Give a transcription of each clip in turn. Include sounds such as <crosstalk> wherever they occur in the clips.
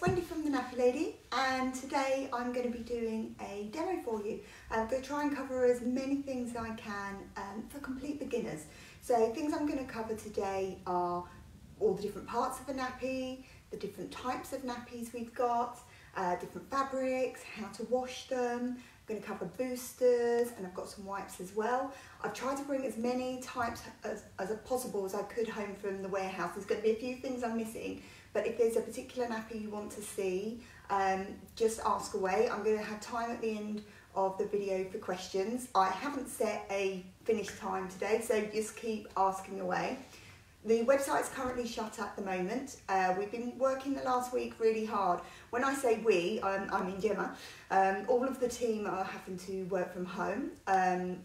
Wendy from The Nappy Lady and today I'm going to be doing a demo for you. I'm going to try and cover as many things as I can um, for complete beginners. So things I'm going to cover today are all the different parts of a nappy, the different types of nappies we've got, uh, different fabrics, how to wash them, I'm going to cover boosters and I've got some wipes as well. I've tried to bring as many types as, as possible as I could home from the warehouse. There's going to be a few things I'm missing but if there's a particular nappy you want to see, um, just ask away. I'm going to have time at the end of the video for questions. I haven't set a finish time today, so just keep asking away. The website is currently shut at the moment. Uh, we've been working the last week really hard. When I say we, I'm, I mean Gemma. Um, all of the team are having to work from home. Um,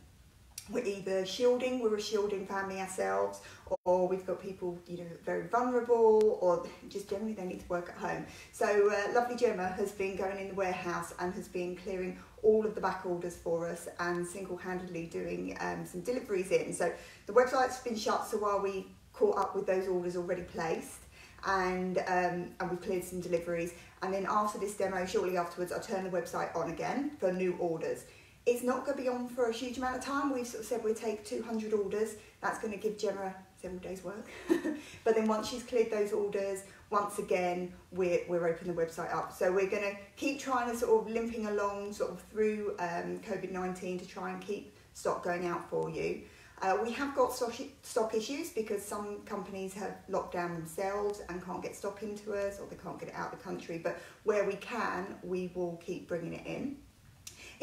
we're either shielding, we're a shielding family ourselves, or we've got people, you know, very vulnerable, or just generally they need to work at home. So uh, lovely Gemma has been going in the warehouse and has been clearing all of the back orders for us and single-handedly doing um, some deliveries in. So the website's been shut, so while we caught up with those orders already placed, and um, and we've cleared some deliveries. And then after this demo, shortly afterwards, I'll turn the website on again for new orders. It's not going to be on for a huge amount of time. We've sort of said we'll take 200 orders. That's going to give Gemma several days work. <laughs> but then once she's cleared those orders, once again, we're, we're opening the website up. So we're going to keep trying to sort of limping along sort of through um, COVID-19 to try and keep stock going out for you. Uh, we have got stock, stock issues because some companies have locked down themselves and can't get stock into us or they can't get it out of the country. But where we can, we will keep bringing it in.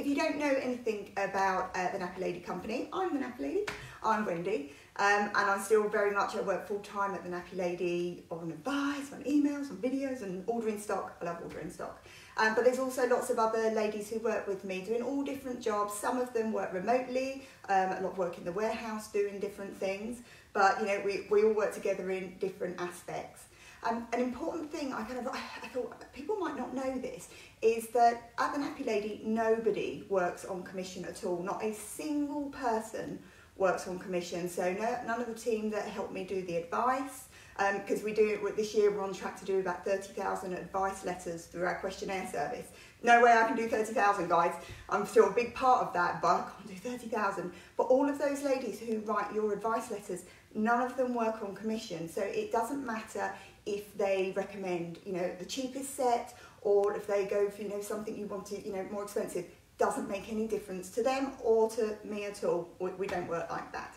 If you don't know anything about uh, the Nappy Lady company, I'm the Nappy Lady, I'm Wendy, um, and I'm still very much at work full time at the Nappy Lady on advice, on emails, on videos, and ordering stock. I love ordering stock. Um, but there's also lots of other ladies who work with me doing all different jobs. Some of them work remotely, um, a lot work in the warehouse doing different things. But you know, we, we all work together in different aspects. Um, an important thing I kind of I thought people might not know this is that at the Nappy Lady nobody works on commission at all. Not a single person works on commission. So no, none of the team that helped me do the advice because um, we do it this year we're on track to do about 30,000 advice letters through our questionnaire service. No way I can do 30,000 guys. I'm still a big part of that, but I can't do 30,000. But all of those ladies who write your advice letters, none of them work on commission. So it doesn't matter if they recommend, you know, the cheapest set or if they go for, you know, something you want to, you know, more expensive, doesn't make any difference to them or to me at all. We don't work like that.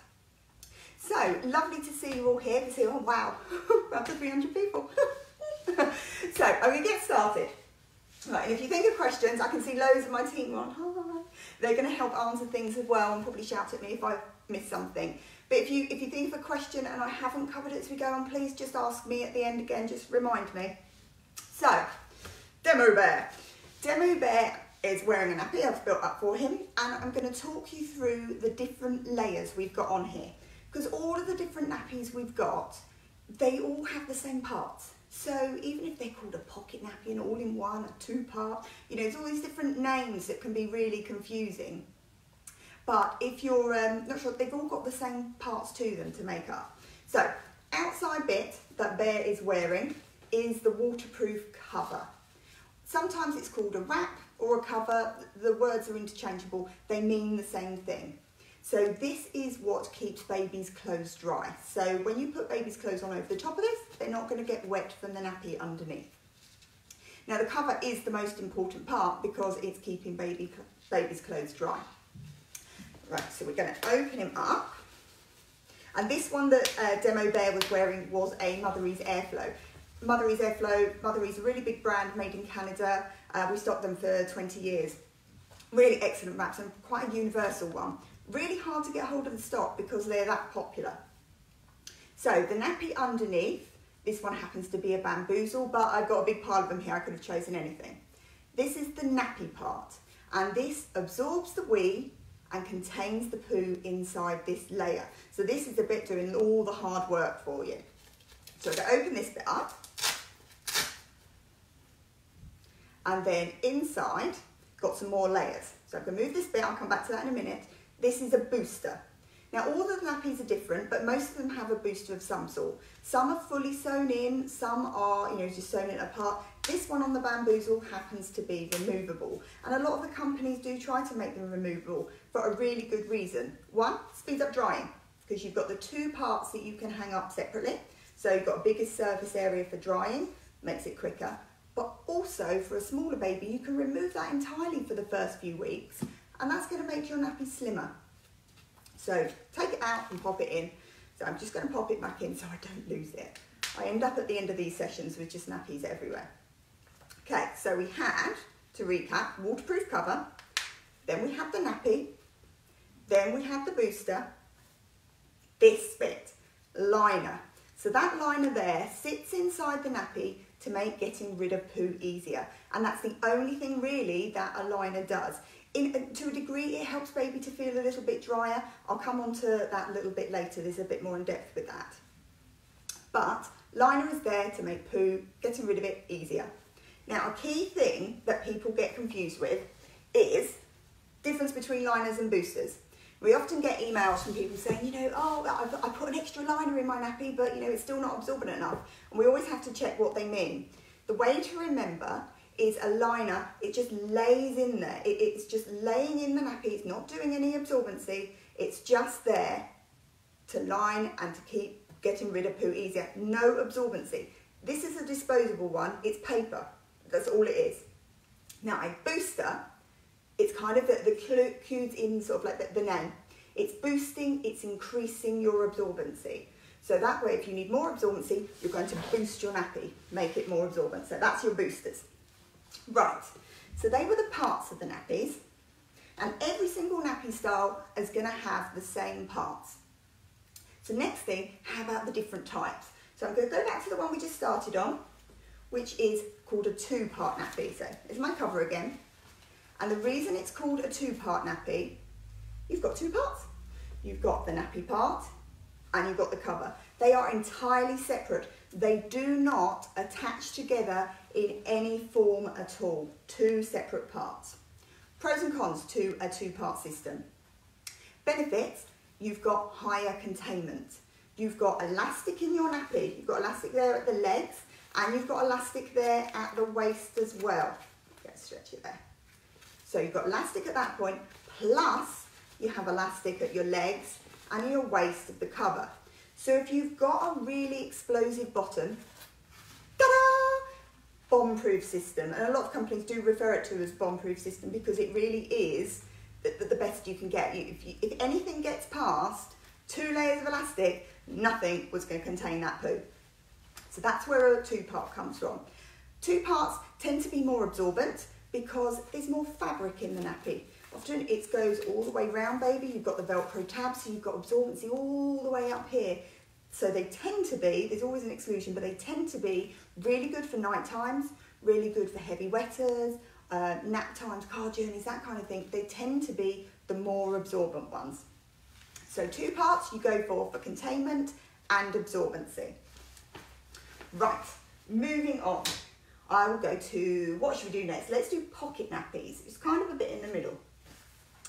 So, lovely to see you all here. To see, oh wow, <laughs> up to 300 people. <laughs> so, I'm to get started. Right, and if you think of questions, I can see loads of my team on. Hi. They're going to help answer things as well and probably shout at me if I miss something. But if you if you think of a question and I haven't covered it as we go on, please just ask me at the end again, just remind me. So, Demo Bear. Demo Bear is wearing a nappy I've built up for him and I'm going to talk you through the different layers we've got on here because all of the different nappies we've got they all have the same parts so even if they're called a pocket nappy and all in one, a two part, you know, there's all these different names that can be really confusing. But if you're um, not sure, they've all got the same parts to them to make up. So, outside bit that Bear is wearing is the waterproof cover. Sometimes it's called a wrap or a cover. The words are interchangeable. They mean the same thing. So this is what keeps baby's clothes dry. So when you put baby's clothes on over the top of this, they're not going to get wet from the nappy underneath. Now the cover is the most important part because it's keeping baby, baby's clothes dry. Right, so we're going to open him up. And this one that uh, Demo Bear was wearing was a Motherease Airflow. Motherease Airflow, Motherease, a really big brand made in Canada. Uh, we stocked them for 20 years. Really excellent wraps and quite a universal one. Really hard to get hold of the stock because they're that popular. So the nappy underneath, this one happens to be a bamboozle, but I've got a big pile of them here, I could have chosen anything. This is the nappy part, and this absorbs the wee and contains the poo inside this layer. So this is the bit doing all the hard work for you. So I'm going to open this bit up. And then inside, got some more layers. So I'm going to move this bit, I'll come back to that in a minute. This is a booster. Now all the nappies are different, but most of them have a booster of some sort. Some are fully sewn in, some are, you know, just sewn in apart. This one on the bamboozle happens to be removable. And a lot of the companies do try to make them removable for a really good reason. One, speeds up drying, because you've got the two parts that you can hang up separately. So you've got a bigger surface area for drying, makes it quicker. But also for a smaller baby, you can remove that entirely for the first few weeks, and that's gonna make your nappy slimmer. So take it out and pop it in. So I'm just going to pop it back in so I don't lose it. I end up at the end of these sessions with just nappies everywhere. Okay, so we had, to recap, waterproof cover, then we had the nappy, then we had the booster, this bit, liner. So that liner there sits inside the nappy to make getting rid of poo easier. And that's the only thing really that a liner does in, uh, to a degree, it helps baby to feel a little bit drier. I'll come on to that a little bit later. There's a bit more in depth with that. But liner is there to make poo, getting rid of it easier. Now, a key thing that people get confused with is difference between liners and boosters. We often get emails from people saying, you know, oh, I've, I put an extra liner in my nappy, but you know, it's still not absorbent enough. And we always have to check what they mean. The way to remember is a liner. It just lays in there. It, it's just laying in the nappy. It's not doing any absorbency. It's just there to line and to keep getting rid of poo easier. No absorbency. This is a disposable one. It's paper. That's all it is. Now a booster, it's kind of the, the cues in sort of like the, the name. It's boosting, it's increasing your absorbency. So that way, if you need more absorbency, you're going to boost your nappy, make it more absorbent. So that's your boosters. Right, so they were the parts of the nappies, and every single nappy style is going to have the same parts. So next thing, how about the different types? So I'm going to go back to the one we just started on, which is called a two-part nappy. So it's my cover again. And the reason it's called a two-part nappy, you've got two parts. You've got the nappy part and you've got the cover. They are entirely separate. They do not attach together in any form at all, two separate parts. Pros and cons to a two-part system. Benefits, you've got higher containment. You've got elastic in your nappy, you've got elastic there at the legs, and you've got elastic there at the waist as well. Let's stretch it there. So you've got elastic at that point, plus you have elastic at your legs and your waist of the cover. So if you've got a really explosive bottom, bomb-proof system. And a lot of companies do refer it to as bomb-proof system because it really is the, the best you can get. You, if, you, if anything gets past two layers of elastic, nothing was going to contain that poo. So that's where a two-part comes from. Two parts tend to be more absorbent because there's more fabric in the nappy. Often it goes all the way round, baby. You've got the Velcro tab, so you've got absorbency all the way up here. So they tend to be, there's always an exclusion, but they tend to be really good for night times, really good for heavy wetters, uh, nap times, car journeys, that kind of thing. They tend to be the more absorbent ones. So two parts you go for for containment and absorbency. Right, moving on. I will go to, what should we do next? Let's do pocket nappies. It's kind of a bit in the middle.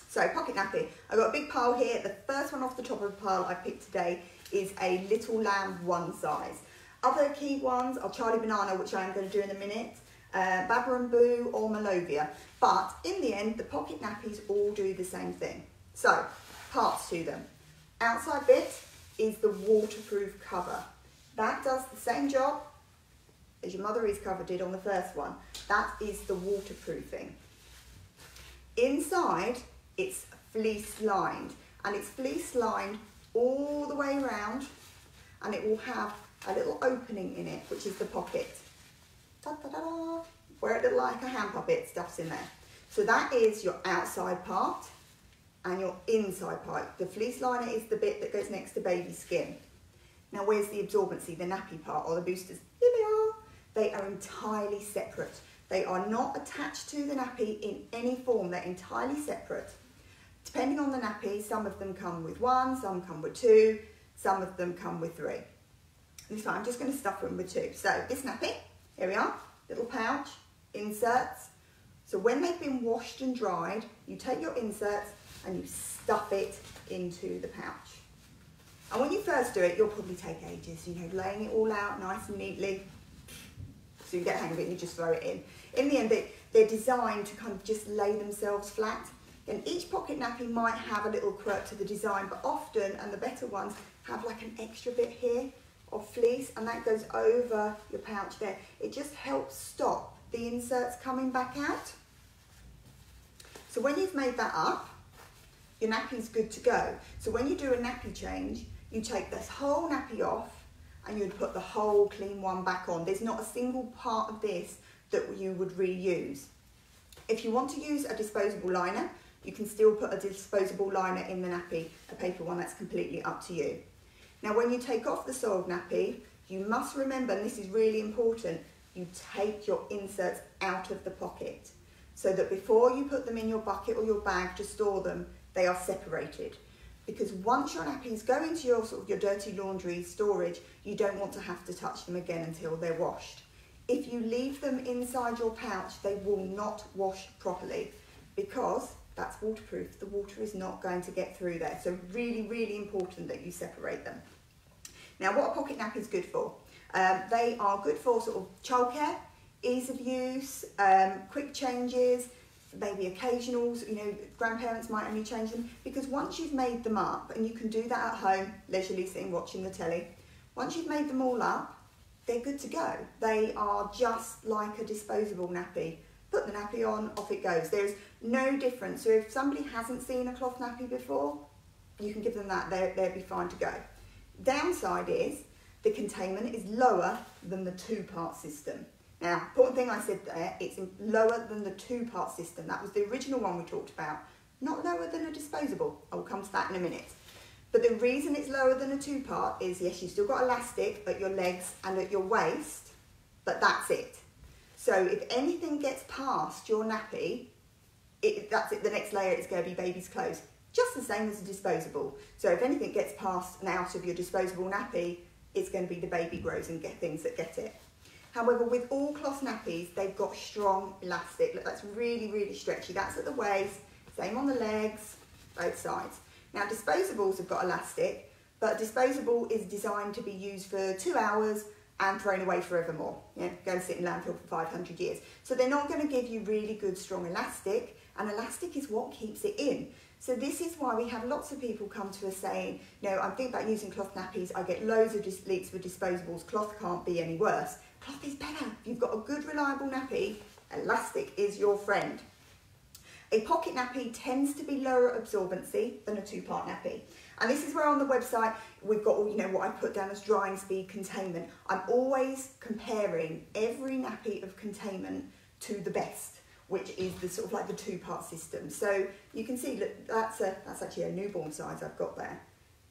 So pocket nappy, I've got a big pile here. The first one off the top of the pile I picked today is a Little Lamb one size. Other key ones are Charlie Banana, which I am going to do in a minute, uh, and Boo or Milovia. But in the end, the pocket nappies all do the same thing. So, parts to them. Outside bit is the waterproof cover. That does the same job as your Motherease cover did on the first one. That is the waterproofing. Inside it's fleece lined and it's fleece lined all the way around and it will have a little opening in it which is the pocket. Da, da, da, where it like a hand puppet stuffs in there. So that is your outside part and your inside part. The fleece liner is the bit that goes next to baby skin. Now where's the absorbency? The nappy part or the boosters? Here they are they are entirely separate they are not attached to the nappy in any form they're entirely separate Depending on the nappy, some of them come with one, some come with two, some of them come with three. This one, I'm just going to stuff them with two. So this nappy, here we are, little pouch, inserts. So when they've been washed and dried, you take your inserts, and you stuff it into the pouch. And when you first do it, you'll probably take ages, you know, laying it all out nice and neatly. So you get hang of it and you just throw it in. In the end, they, they're designed to kind of just lay themselves flat. And each pocket nappy might have a little quirk to the design, but often, and the better ones, have like an extra bit here of fleece, and that goes over your pouch there. It just helps stop the inserts coming back out. So when you've made that up, your nappy's good to go. So when you do a nappy change, you take this whole nappy off and you'd put the whole clean one back on. There's not a single part of this that you would reuse. If you want to use a disposable liner, you can still put a disposable liner in the nappy, a paper one, that's completely up to you. Now when you take off the soiled nappy, you must remember, and this is really important, you take your inserts out of the pocket so that before you put them in your bucket or your bag to store them, they are separated. Because once your nappies go into your sort of your dirty laundry storage, you don't want to have to touch them again until they're washed. If you leave them inside your pouch, they will not wash properly because that's waterproof. The water is not going to get through there. So really, really important that you separate them. Now, what a pocket nappy is good for? Um, they are good for sort of childcare, ease of use, um, quick changes, maybe occasionals, you know, grandparents might only change them because once you've made them up, and you can do that at home, leisurely sitting watching the telly, once you've made them all up, they're good to go. They are just like a disposable nappy. Put the nappy on, off it goes. There's no difference. So if somebody hasn't seen a cloth nappy before, you can give them that, they'll be fine to go. Downside is the containment is lower than the two-part system. Now, important thing I said there, it's lower than the two-part system. That was the original one we talked about. Not lower than a disposable. I will come to that in a minute. But the reason it's lower than a two-part is, yes, you've still got elastic at your legs and at your waist, but that's it. So if anything gets past your nappy, it, that's it. The next layer is going to be baby's clothes. Just the same as a disposable. So if anything gets past and out of your disposable nappy, it's going to be the baby grows and get things that get it. However, with all cloth nappies, they've got strong elastic. Look, that's really, really stretchy. That's at the waist, same on the legs, both sides. Now disposables have got elastic, but disposable is designed to be used for two hours and thrown away forevermore. Yeah, go and sit in landfill for 500 years. So they're not going to give you really good strong elastic, and elastic is what keeps it in. So this is why we have lots of people come to us saying, no, I'm thinking about using cloth nappies, I get loads of leaks with disposables, cloth can't be any worse. Is better. If you've got a good reliable nappy, elastic is your friend. A pocket nappy tends to be lower absorbency than a two-part nappy. And this is where on the website we've got all, you know, what I put down as drying speed containment. I'm always comparing every nappy of containment to the best, which is the sort of like the two-part system. So you can see that that's, a, that's actually a newborn size I've got there.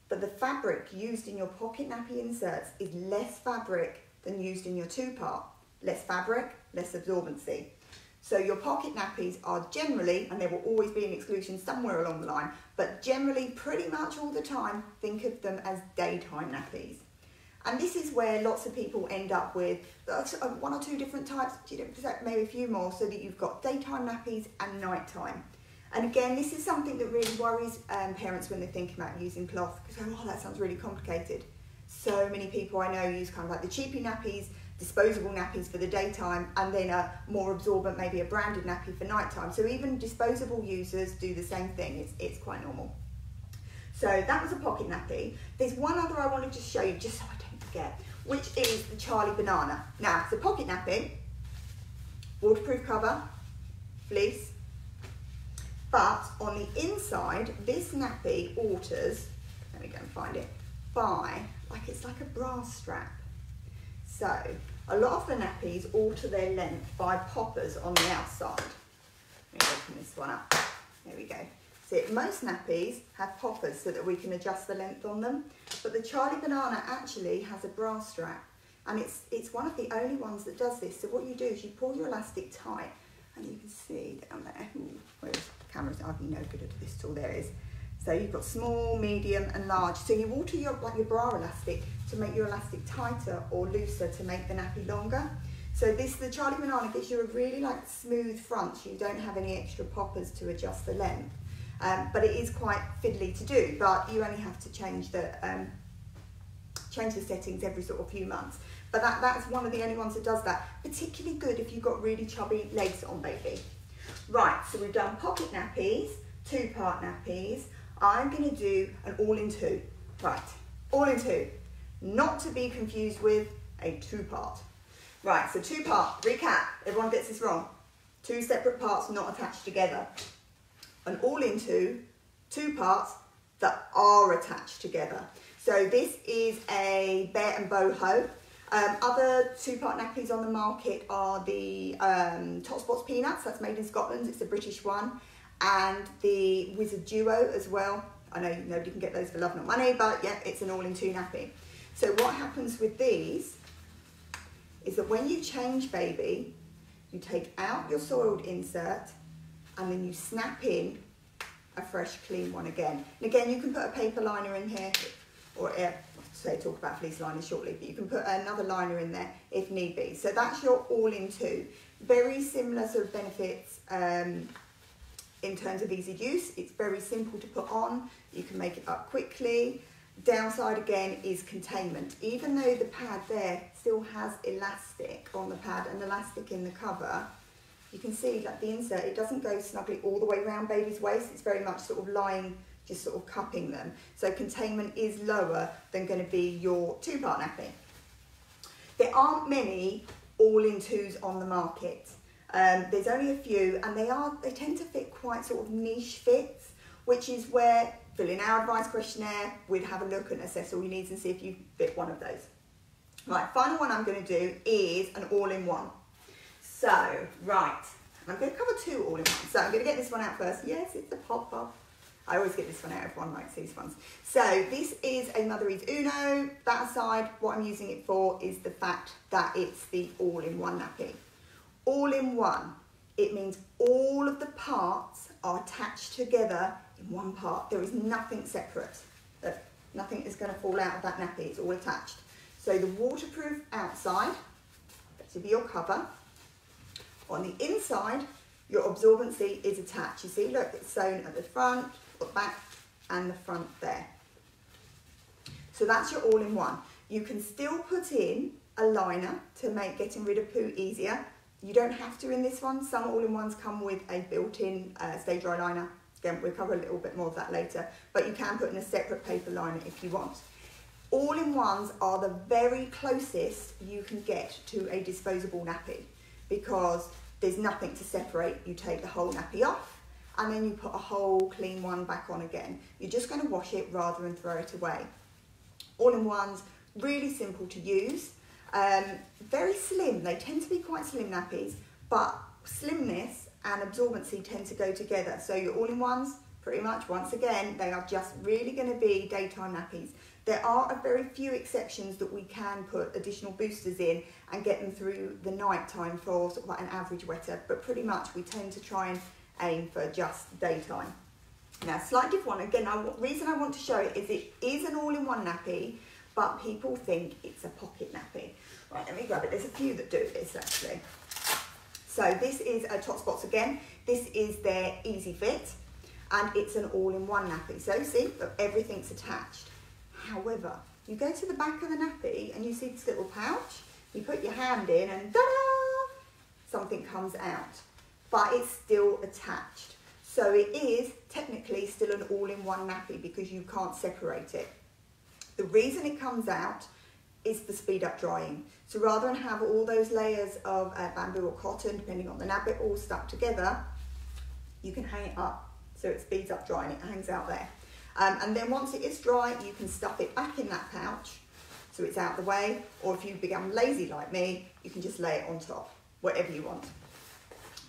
But the fabric used in your pocket nappy inserts is less fabric than used in your two-part. Less fabric, less absorbency. So your pocket nappies are generally, and there will always be an exclusion somewhere along the line, but generally pretty much all the time, think of them as daytime nappies. And this is where lots of people end up with uh, one or two different types, maybe a few more, so that you've got daytime nappies and nighttime. And again, this is something that really worries um, parents when they're thinking about using cloth, because oh, that sounds really complicated. So many people I know use kind of like the cheapy nappies, disposable nappies for the daytime and then a more absorbent, maybe a branded nappy for nighttime. So even disposable users do the same thing, it's, it's quite normal. So that was a pocket nappy. There's one other I wanted to show you just so I don't forget, which is the Charlie Banana. Now it's a pocket nappy, waterproof cover, fleece, but on the inside, this nappy alters, let me go and find it, by, like it's like a bra strap. So a lot of the nappies alter their length by poppers on the outside. Let me open this one up. There we go. See, most nappies have poppers so that we can adjust the length on them, but the Charlie Banana actually has a bra strap, and it's, it's one of the only ones that does this. So what you do is you pull your elastic tight, and you can see down there, ooh, where's the camera? I'm no good at this tool, there is. So you've got small, medium and large. So you alter your, like your bra elastic to make your elastic tighter or looser to make the nappy longer. So this, the Charlie Banana gives you a really like smooth front. You don't have any extra poppers to adjust the length. Um, but it is quite fiddly to do, but you only have to change the um, change the settings every sort of few months. But that, that's one of the only ones that does that. Particularly good if you've got really chubby legs on baby. Right, so we've done pocket nappies, two part nappies. I'm gonna do an all in two. Right, all in two. Not to be confused with a two part. Right, so two part, recap, everyone gets this wrong. Two separate parts not attached together. An all in two, two parts that are attached together. So this is a Bare and Boho. Um, other two-part nappies on the market are the um, TotsBots Peanuts, that's made in Scotland, it's a British one, and the Wizard Duo as well. I know nobody can get those for love nor money, but yeah, it's an all-in-two nappy. So what happens with these is that when you change baby, you take out your soiled insert and then you snap in a fresh clean one again. And again, you can put a paper liner in here or uh, say talk about fleece liners shortly, but you can put another liner in there if need be. So that's your all-in-two. Very similar sort of benefits um, in terms of easy use. It's very simple to put on. You can make it up quickly. Downside again is containment. Even though the pad there still has elastic on the pad and elastic in the cover, you can see that the insert, it doesn't go snugly all the way around baby's waist. It's very much sort of lying just sort of cupping them. So containment is lower than going to be your two-part nappy. There aren't many all-in-twos on the market. Um, there's only a few and they are they tend to fit quite sort of niche fits, which is where filling our advice questionnaire, we'd have a look and assess all your needs and see if you fit one of those. Right, final one I'm going to do is an all-in-one. So, right, I'm going to cover two all-in-ones. So I'm going to get this one out first. Yes, it's a pop-up. I always get this one out, everyone likes these ones. So this is a Motherease Uno. That aside, what I'm using it for is the fact that it's the all-in-one nappy. All-in-one, it means all of the parts are attached together in one part. There is nothing separate. Uh, nothing is going to fall out of that nappy, it's all attached. So the waterproof outside, be your cover. On the inside, your absorbency is attached. You see, look, it's sewn at the front, the back and the front there. So that's your all-in-one. You can still put in a liner to make getting rid of poo easier. You don't have to in this one. Some all-in-ones come with a built-in uh, stay dry liner. Again, we'll cover a little bit more of that later, but you can put in a separate paper liner if you want. All-in-ones are the very closest you can get to a disposable nappy because there's nothing to separate. You take the whole nappy off, and then you put a whole clean one back on again. You're just going to wash it rather than throw it away. All-in-ones, really simple to use. Um, very slim, they tend to be quite slim nappies, but slimness and absorbency tend to go together. So your all-in-ones, pretty much, once again, they are just really going to be daytime nappies. There are a very few exceptions that we can put additional boosters in and get them through the night time for sort of like an average wetter, but pretty much we tend to try and aim for just daytime. Now, slight different one. Again, the reason I want to show it is it is an all-in-one nappy, but people think it's a pocket nappy. Right, let me grab it. There's a few that do this, actually. So this is a TotsBots again. This is their Easy Fit, and it's an all-in-one nappy. So you see, look, everything's attached. However, you go to the back of the nappy and you see this little pouch. You put your hand in and da-da! Something comes out but it's still attached. So it is technically still an all-in-one nappy because you can't separate it. The reason it comes out is for speed up drying. So rather than have all those layers of uh, bamboo or cotton, depending on the nappy, all stuck together, you can hang it up so it speeds up drying, it hangs out there. Um, and then once it is dry, you can stuff it back in that pouch so it's out of the way, or if you become lazy like me, you can just lay it on top, whatever you want.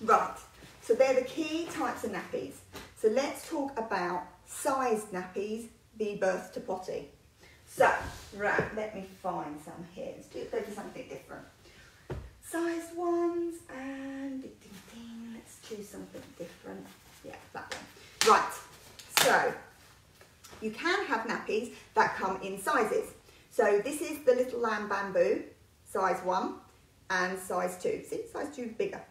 Right, so they're the key types of nappies. So let's talk about sized nappies, the birth to potty. So, right, let me find some here. Let's do, go for something different. Sized ones and ding, ding, ding. let's choose something different. Yeah, that one. Right, so you can have nappies that come in sizes. So this is the Little Lamb Bamboo, size one, and size two. See, size two bigger.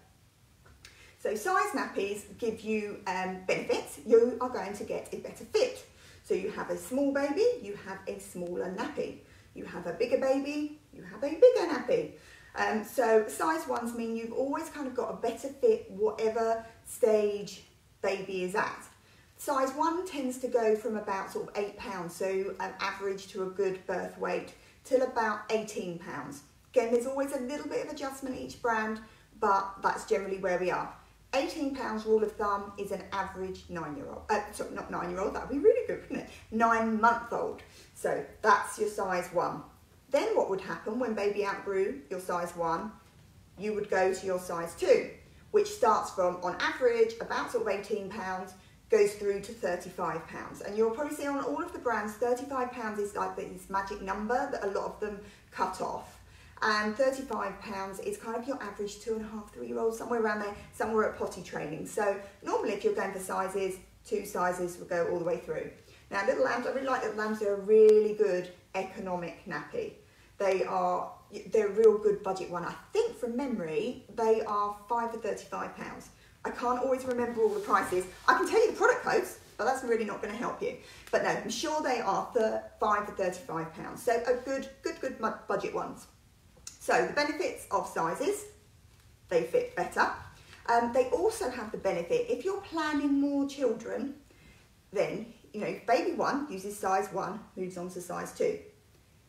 So size nappies give you um, benefits. You are going to get a better fit. So you have a small baby, you have a smaller nappy. You have a bigger baby, you have a bigger nappy. Um, so size ones mean you've always kind of got a better fit whatever stage baby is at. Size one tends to go from about sort of eight pounds, so an average to a good birth weight, till about 18 pounds. Again, there's always a little bit of adjustment each brand, but that's generally where we are. 18 pounds rule of thumb is an average nine-year-old, uh, sorry, not nine-year-old, that would be really good, wouldn't it? Nine-month-old. So that's your size one. Then what would happen when baby outgrew your size one, you would go to your size two, which starts from, on average, about sort of 18 pounds, goes through to 35 pounds. And you'll probably see on all of the brands, 35 pounds is like this magic number that a lot of them cut off. And 35 pounds is kind of your average two and a half, three year old, somewhere around there, somewhere at potty training. So normally if you're going for sizes, two sizes will go all the way through. Now little lambs, I really like little lambs, they're a really good economic nappy. They are, they're a real good budget one. I think from memory, they are five for 35 pounds. I can't always remember all the prices. I can tell you the product codes, but that's really not going to help you. But no, I'm sure they are five for 35 pounds. So a good, good, good budget ones. So the benefits of sizes, they fit better. Um, they also have the benefit, if you're planning more children, then, you know, baby one uses size one, moves on to size two.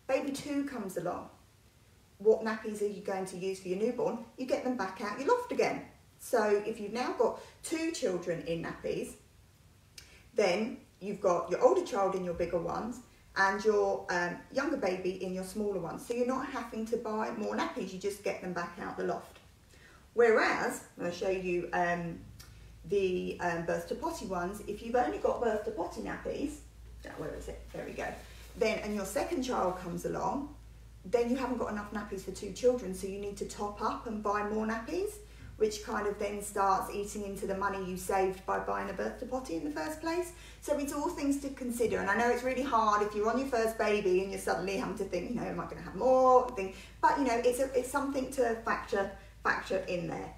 Baby two comes along. What nappies are you going to use for your newborn? You get them back out your loft again. So if you've now got two children in nappies, then you've got your older child in your bigger ones and your um, younger baby in your smaller ones. So you're not having to buy more nappies, you just get them back out the loft. Whereas, I'm going to show you um, the um, birth to potty ones, if you've only got birth to potty nappies, where is it? There we go then and your second child comes along, then you haven't got enough nappies for two children, so you need to top up and buy more nappies, which kind of then starts eating into the money you saved by buying a birth to potty in the first place. So it's all things to consider, and I know it's really hard if you're on your first baby and you're suddenly having to think, you know, am I going to have more? Think, but you know, it's a, it's something to factor factor in there.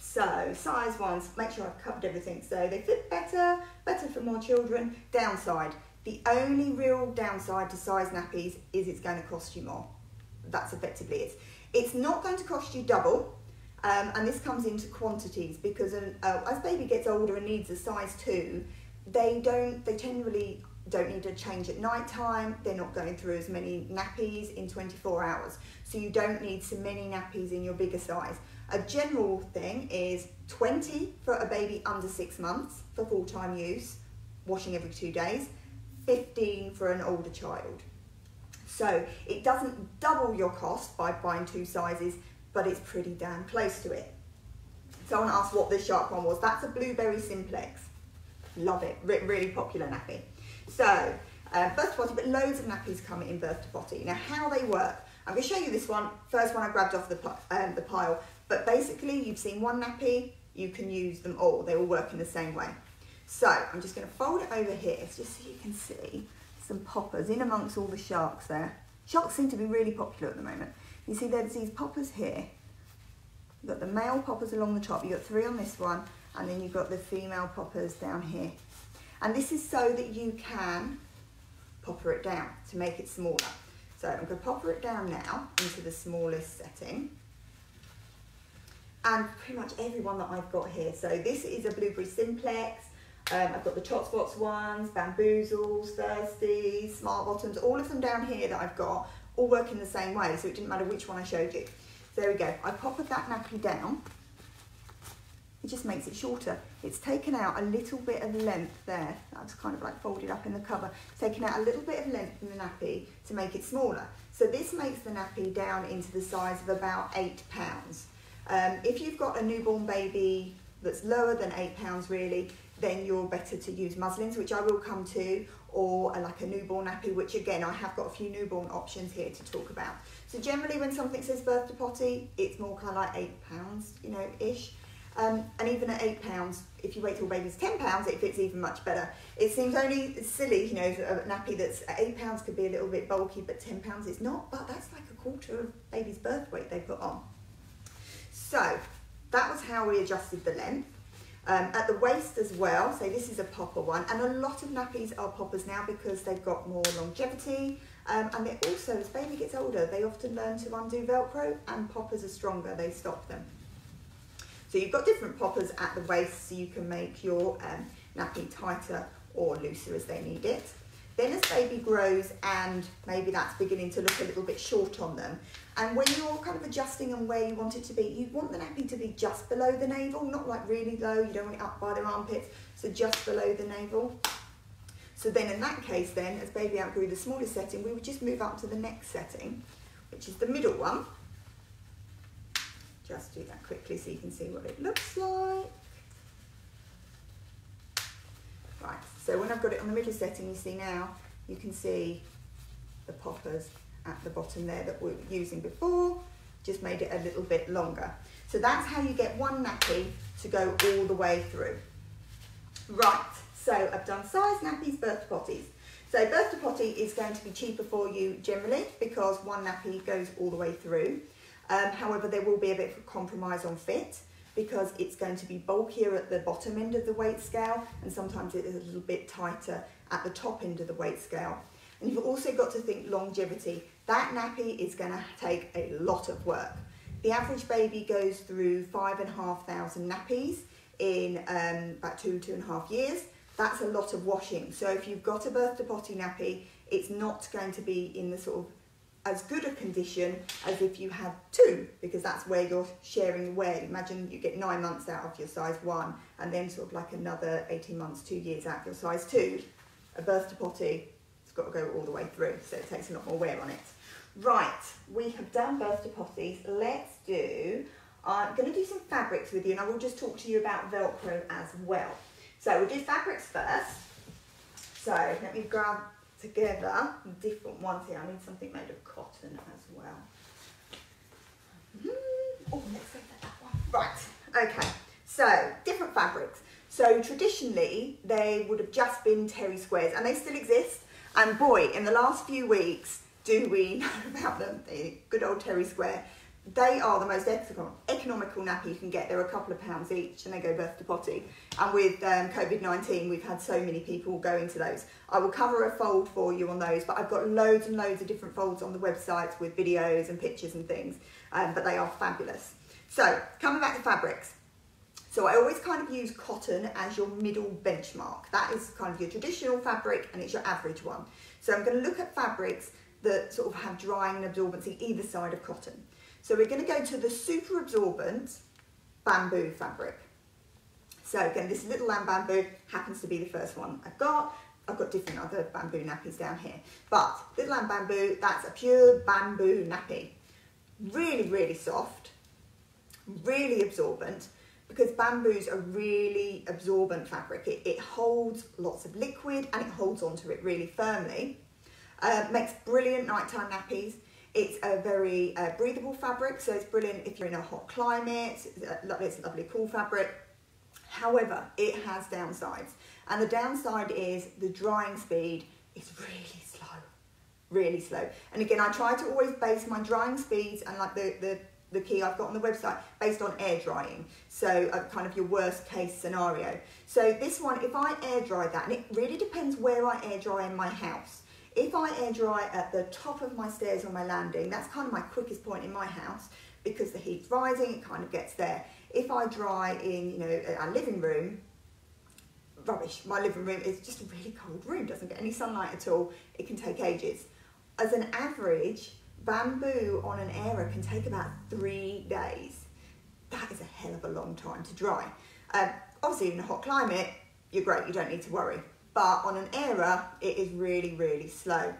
So size ones, make sure I've covered everything. So they fit better, better for more children. Downside, the only real downside to size nappies is it's going to cost you more. That's effectively it. It's not going to cost you double, um, and this comes into quantities because uh, as baby gets older and needs a size two, they don't. They generally don't need a change at night time. They're not going through as many nappies in 24 hours, so you don't need so many nappies in your bigger size. A general thing is 20 for a baby under six months for full-time use, washing every two days 15 for an older child. So it doesn't double your cost by buying two sizes, but it's pretty damn close to it. Someone asked what this shark one was. That's a blueberry simplex. Love it, Re really popular nappy. So, uh, birth to potty, but loads of nappies come in birth to potty. Now how they work, I'm going to show you this one, first one I grabbed off the, um, the pile, but basically you've seen one nappy, you can use them all. They all work in the same way. So I'm just going to fold it over here just so you can see some poppers in amongst all the sharks there. Sharks seem to be really popular at the moment. You see there's these poppers here. You've got the male poppers along the top. You've got three on this one and then you've got the female poppers down here. And this is so that you can popper it down to make it smaller. So I'm going to popper it down now into the smallest setting. And pretty much every one that I've got here. So this is a blueberry simplex. Um, I've got the TotsBots ones, Bamboozles, Thirsty, Smart Bottoms, all of them down here that I've got, all work in the same way, so it didn't matter which one I showed you. There we go. I pop that nappy down. It just makes it shorter. It's taken out a little bit of length there. That's kind of like folded up in the cover. It's taken out a little bit of length in the nappy to make it smaller. So this makes the nappy down into the size of about eight pounds. Um, if you've got a newborn baby that's lower than eight pounds really, then you're better to use muslins, which I will come to, or a, like a newborn nappy, which again, I have got a few newborn options here to talk about. So generally when something says birth to potty, it's more kind of like eight pounds, you know, ish. Um, and even at eight pounds, if you wait till baby's 10 pounds, it fits even much better. It seems only silly, you know, a nappy that's eight pounds could be a little bit bulky, but 10 pounds is not, but that's like a quarter of baby's birth weight they put on. So that was how we adjusted the length. Um, at the waist as well, so this is a popper one, and a lot of nappies are poppers now because they've got more longevity, um, and they also, as baby gets older, they often learn to undo Velcro, and poppers are stronger, they stop them. So you've got different poppers at the waist, so you can make your um, nappy tighter or looser as they need it. Then as baby grows and maybe that's beginning to look a little bit short on them, and when you're kind of adjusting and where you want it to be, you want the nappy to be just below the navel, not like really low, you don't want it up by their armpits, so just below the navel. So then in that case then, as baby outgrew the smallest setting, we would just move up to the next setting, which is the middle one. Just do that quickly so you can see what it looks like. Right, so when I've got it on the middle setting, you see now, you can see the poppers at the bottom there that we were using before, just made it a little bit longer. So that's how you get one nappy to go all the way through. Right, so I've done size nappies, birth potties. So birth to potty is going to be cheaper for you generally because one nappy goes all the way through. Um, however, there will be a bit of a compromise on fit because it's going to be bulkier at the bottom end of the weight scale and sometimes it is a little bit tighter at the top end of the weight scale. And you've also got to think longevity. That nappy is going to take a lot of work. The average baby goes through five and a half thousand nappies in um, about two, two and a half years. That's a lot of washing. So if you've got a birth to potty nappy, it's not going to be in the sort of as good a condition as if you had two, because that's where you're sharing wear. Imagine you get nine months out of your size one, and then sort of like another 18 months, two years out of your size two. A birth to potty, got to go all the way through, so it takes a lot more wear on it. Right, we have done to potties. Let's do, I'm going to do some fabrics with you, and I will just talk to you about Velcro as well. So we'll do fabrics first. So let me grab together different ones here. I need something made of cotton as well. Mm, oh, let's go for that one. Right, okay. So, different fabrics. So traditionally, they would have just been terry squares, and they still exist. And boy, in the last few weeks, do we <laughs> know about them, the good old terry square. They are the most economical nappy you can get. They're a couple of pounds each and they go birth to potty. And with um, COVID-19, we've had so many people go into those. I will cover a fold for you on those, but I've got loads and loads of different folds on the website with videos and pictures and things, um, but they are fabulous. So coming back to fabrics. So I always kind of use cotton as your middle benchmark. That is kind of your traditional fabric and it's your average one. So I'm going to look at fabrics that sort of have drying and absorbency either side of cotton. So we're going to go to the super absorbent bamboo fabric. So again, this little lamb bamboo happens to be the first one I've got. I've got different other bamboo nappies down here. But little lamb bamboo, that's a pure bamboo nappy. Really, really soft, really absorbent, because bamboo's a really absorbent fabric. It, it holds lots of liquid and it holds onto it really firmly. Uh, makes brilliant nighttime nappies. It's a very uh, breathable fabric, so it's brilliant if you're in a hot climate. It's a lovely cool fabric. However, it has downsides. And the downside is the drying speed is really slow, really slow. And again, I try to always base my drying speeds and like the, the, the key I've got on the website based on air drying. So uh, kind of your worst case scenario. So this one, if I air dry that, and it really depends where I air dry in my house. If I air dry at the top of my stairs on my landing, that's kind of my quickest point in my house because the heat's rising, it kind of gets there. If I dry in, you know, our living room, rubbish. My living room is just a really cold room, doesn't get any sunlight at all. It can take ages. As an average, bamboo on an airer can take about three days. That is a hell of a long time to dry. Um, obviously in a hot climate, you're great, you don't need to worry. But on an airer, it is really, really slow.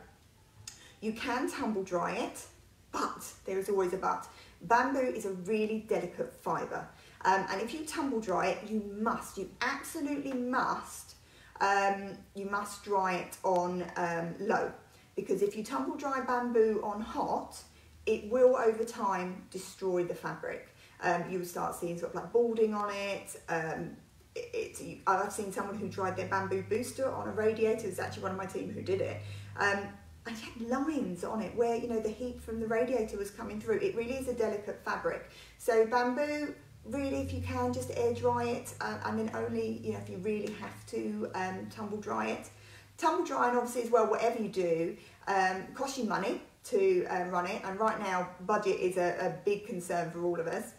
You can tumble dry it, but there is always a but. Bamboo is a really delicate fibre. Um, and if you tumble dry it, you must, you absolutely must, um, you must dry it on um, low. Because if you tumble dry bamboo on hot, it will over time destroy the fabric. Um, you will start seeing sort of like balding on it. Um, it, it, I've seen someone who dried their bamboo booster on a radiator. It's actually one of my team who did it. Um, and it had lines on it where you know the heat from the radiator was coming through. It really is a delicate fabric. So bamboo really, if you can, just air dry it, uh, and then only you know if you really have to um, tumble dry it. Tumble drying obviously as well, whatever you do, um, costs you money to um, run it, and right now budget is a, a big concern for all of us.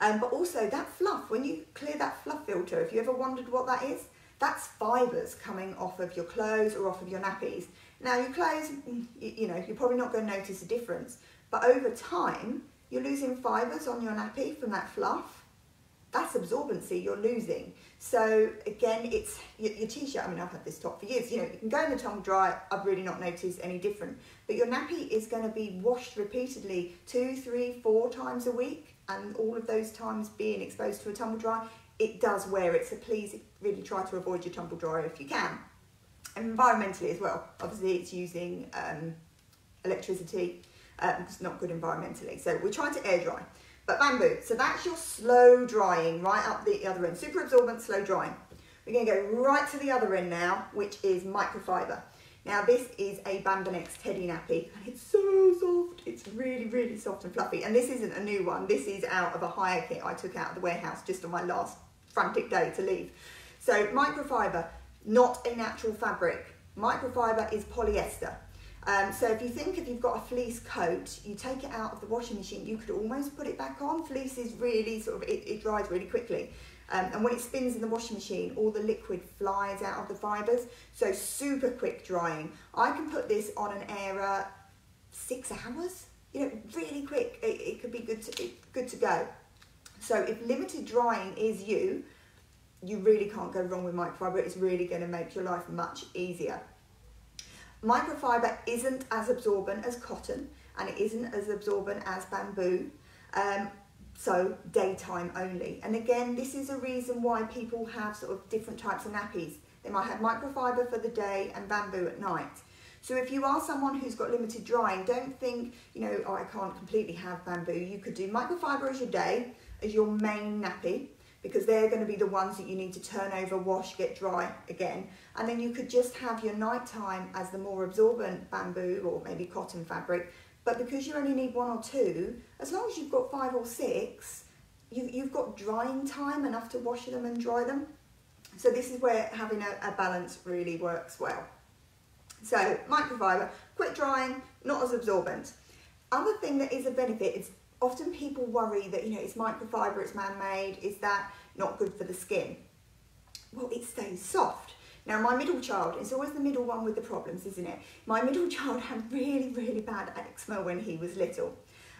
Um, but also that fluff, when you clear that fluff filter, if you ever wondered what that is, that's fibres coming off of your clothes or off of your nappies. Now your clothes, you, you know, you're probably not going to notice a difference, but over time, you're losing fibres on your nappy from that fluff. That's absorbency you're losing. So again, it's your, your t-shirt. I mean, I've had this top for years. You know, you can go in the tumble dry. I've really not noticed any different. But your nappy is going to be washed repeatedly, two, three, four times a week, and all of those times being exposed to a tumble dry, it does wear it. So please, really try to avoid your tumble dryer if you can. Environmentally as well. Obviously, it's using um, electricity. Um, it's not good environmentally. So we're trying to air dry. But bamboo, so that's your slow drying right up the other end. Super absorbent, slow drying. We're going to go right to the other end now, which is microfiber. Now this is a Bambinex Teddy nappy and it's so soft. It's really, really soft and fluffy. And this isn't a new one. This is out of a hire kit I took out of the warehouse just on my last frantic day to leave. So microfiber, not a natural fabric. Microfiber is polyester. Um, so if you think if you've got a fleece coat, you take it out of the washing machine, you could almost put it back on. Fleece is really sort of, it, it dries really quickly. Um, and when it spins in the washing machine, all the liquid flies out of the fibres. So super quick drying. I can put this on an airer six hours, you know, really quick. It, it could be good to, it, good to go. So if limited drying is you, you really can't go wrong with microfiber. It's really going to make your life much easier. Microfiber isn't as absorbent as cotton and it isn't as absorbent as bamboo. Um, so daytime only. And again, this is a reason why people have sort of different types of nappies. They might have microfiber for the day and bamboo at night. So if you are someone who's got limited drying, don't think, you know, oh, I can't completely have bamboo. You could do microfiber as your day, as your main nappy, because they're going to be the ones that you need to turn over, wash, get dry again. And then you could just have your nighttime as the more absorbent bamboo or maybe cotton fabric. But because you only need one or two, as long as you've got five or six, you, you've got drying time enough to wash them and dry them. So this is where having a, a balance really works well. So microfiber, quick drying, not as absorbent. Other thing that is a benefit is often people worry that, you know, it's microfiber, it's man-made, is that not good for the skin? Well, it stays soft. Now, my middle child, it's always the middle one with the problems, isn't it? My middle <laughs> child had really, really bad eczema when he was little.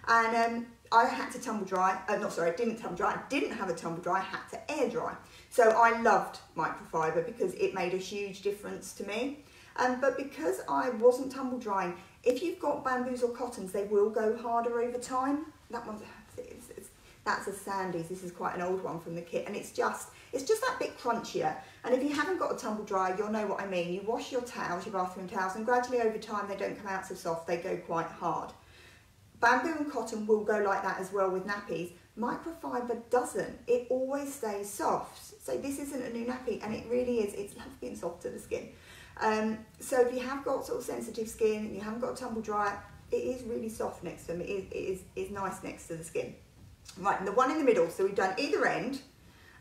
And um, I had to tumble dry, uh, not sorry, I didn't tumble dry, I didn't have a tumble dry, I had to air dry. So I loved microfiber because it made a huge difference to me. Um, but because I wasn't tumble drying, if you've got bamboos or cottons, they will go harder over time. That one's, it's, it's, that's a Sandy's, this is quite an old one from the kit, and it's just, it's just that bit crunchier. And if you haven't got a tumble dryer, you'll know what I mean. You wash your towels, your bathroom towels, and gradually over time they don't come out so soft, they go quite hard. Bamboo and cotton will go like that as well with nappies. Microfiber doesn't. It always stays soft. So this isn't a new nappy and it really is, it's lovely and soft to the skin. Um, so if you have got sort of sensitive skin and you haven't got a tumble dryer, it is really soft next to them. It is, it is, nice next to the skin. Right, and the one in the middle, so we've done either end,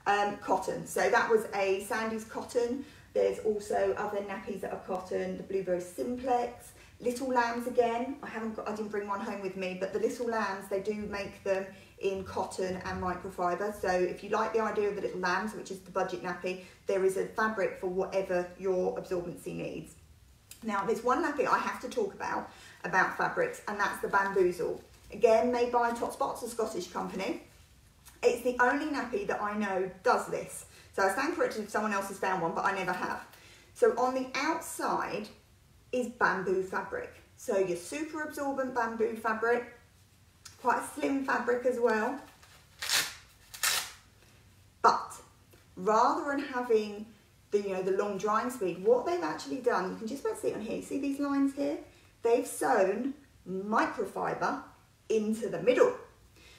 um, cotton. So that was a Sandy's cotton. There's also other nappies that are cotton, the Blueberry Simplex, Little Lambs again. I haven't got, I didn't bring one home with me, but the Little Lambs, they do make them in cotton and microfiber. So if you like the idea of the Little Lambs, which is the budget nappy, there is a fabric for whatever your absorbency needs. Now, there's one nappy I have to talk about, about fabrics, and that's the Bamboozle. Again, made by TotsBots, a Scottish company. It's the only nappy that I know does this. So I stand corrected if someone else has found one, but I never have. So on the outside is bamboo fabric. So your super absorbent bamboo fabric, quite a slim fabric as well. But rather than having the, you know, the long drying speed, what they've actually done, you can just about see it on here, see these lines here? They've sewn microfiber into the middle.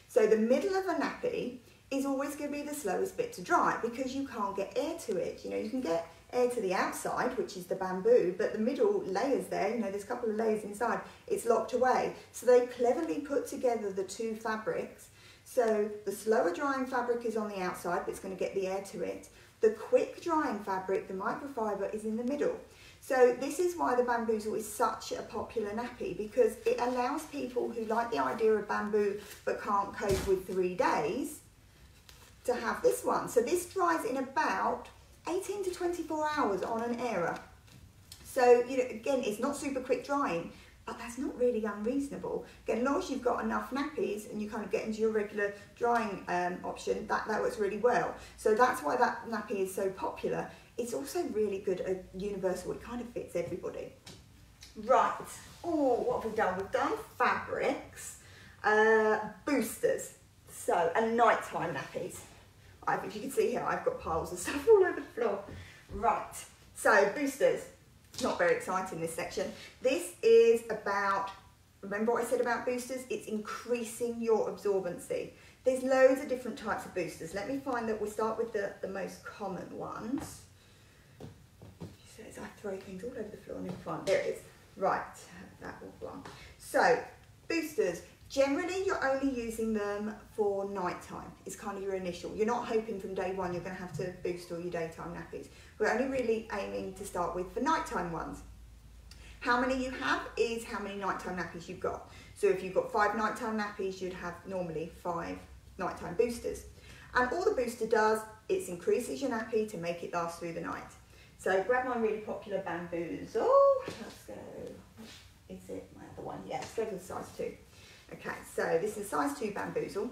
So the middle of a nappy is always going to be the slowest bit to dry because you can't get air to it. You know, you can get air to the outside, which is the bamboo, but the middle layers there, you know, there's a couple of layers inside, it's locked away. So they cleverly put together the two fabrics So the slower drying fabric is on the outside, but it's going to get the air to it. The quick drying fabric, the microfiber, is in the middle. So this is why the bamboozle is such a popular nappy because it allows people who like the idea of bamboo but can't cope with three days to have this one. So this dries in about 18 to 24 hours on an airer. So you know, again, it's not super quick drying, but that's not really unreasonable. Again, as long as you've got enough nappies and you kind of get into your regular drying um, option, that, that works really well. So that's why that nappy is so popular. It's also really good at universal, it kind of fits everybody. Right, oh, what have we done? We've done fabrics, uh, boosters, so, and nighttime nappies. I've, if you can see here, I've got piles of <laughs> stuff all over the floor. Right, so boosters, not very exciting this section. This is about, remember what I said about boosters? It's increasing your absorbency. There's loads of different types of boosters. Let me find that we'll start with the, the most common ones. Says I throw things all over the floor and never find, there it is. Right, that will belong. So, boosters, Generally, you're only using them for nighttime. It's kind of your initial. You're not hoping from day one you're going to have to boost all your daytime nappies. We're only really aiming to start with for nighttime ones. How many you have is how many nighttime nappies you've got. So if you've got five nighttime nappies, you'd have normally five nighttime boosters. And all the booster does, it increases your nappy to make it last through the night. So grab my really popular bamboozle. Oh, let's go. Is it my other one? Yes, go for the size two. Okay, so this is size 2 bamboozle.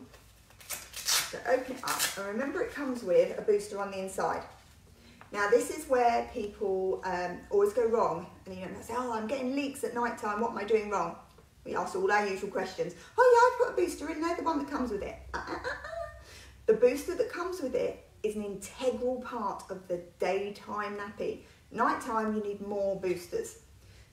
So open it up, and remember it comes with a booster on the inside. Now this is where people um, always go wrong, and you know, they say, oh, I'm getting leaks at night time, what am I doing wrong? We ask all our usual questions. Oh yeah, I put a booster in there, the one that comes with it. Uh, uh, uh. the booster that comes with it is an integral part of the daytime nappy. Nighttime, you need more boosters.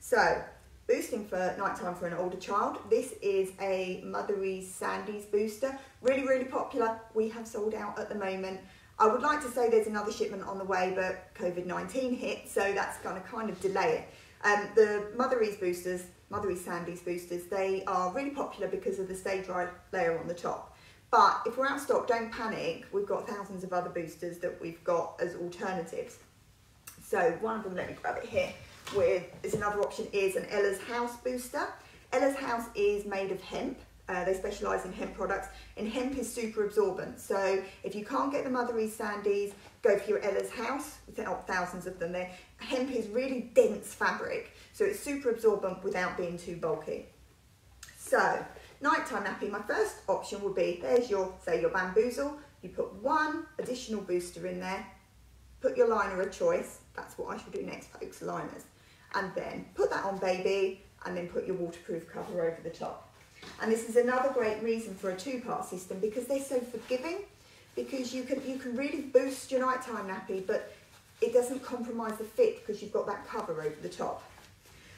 So boosting for nighttime for an older child. This is a Motherease Sandy's booster. Really, really popular. We have sold out at the moment. I would like to say there's another shipment on the way, but COVID-19 hit, so that's going to kind of delay it. Um, the Motherease boosters, Motherease Sandy's boosters, they are really popular because of the stay dry layer on the top. But if we're out of stock, don't panic. We've got thousands of other boosters that we've got as alternatives. So one of them, let me grab it here with is another option is an Ella's House booster. Ella's House is made of hemp. Uh, they specialise in hemp products, and hemp is super absorbent. So if you can't get the Motherease Sandies, go for your Ella's House. There are thousands of them there. Hemp is really dense fabric, so it's super absorbent without being too bulky. So nighttime nappy, my first option would be there's your say your bamboozle. You put one additional booster in there. Put your liner of choice. That's what I should do next, folks. Liners and then put that on baby and then put your waterproof cover over the top. And this is another great reason for a two-part system because they're so forgiving because you can, you can really boost your nighttime nappy but it doesn't compromise the fit because you've got that cover over the top.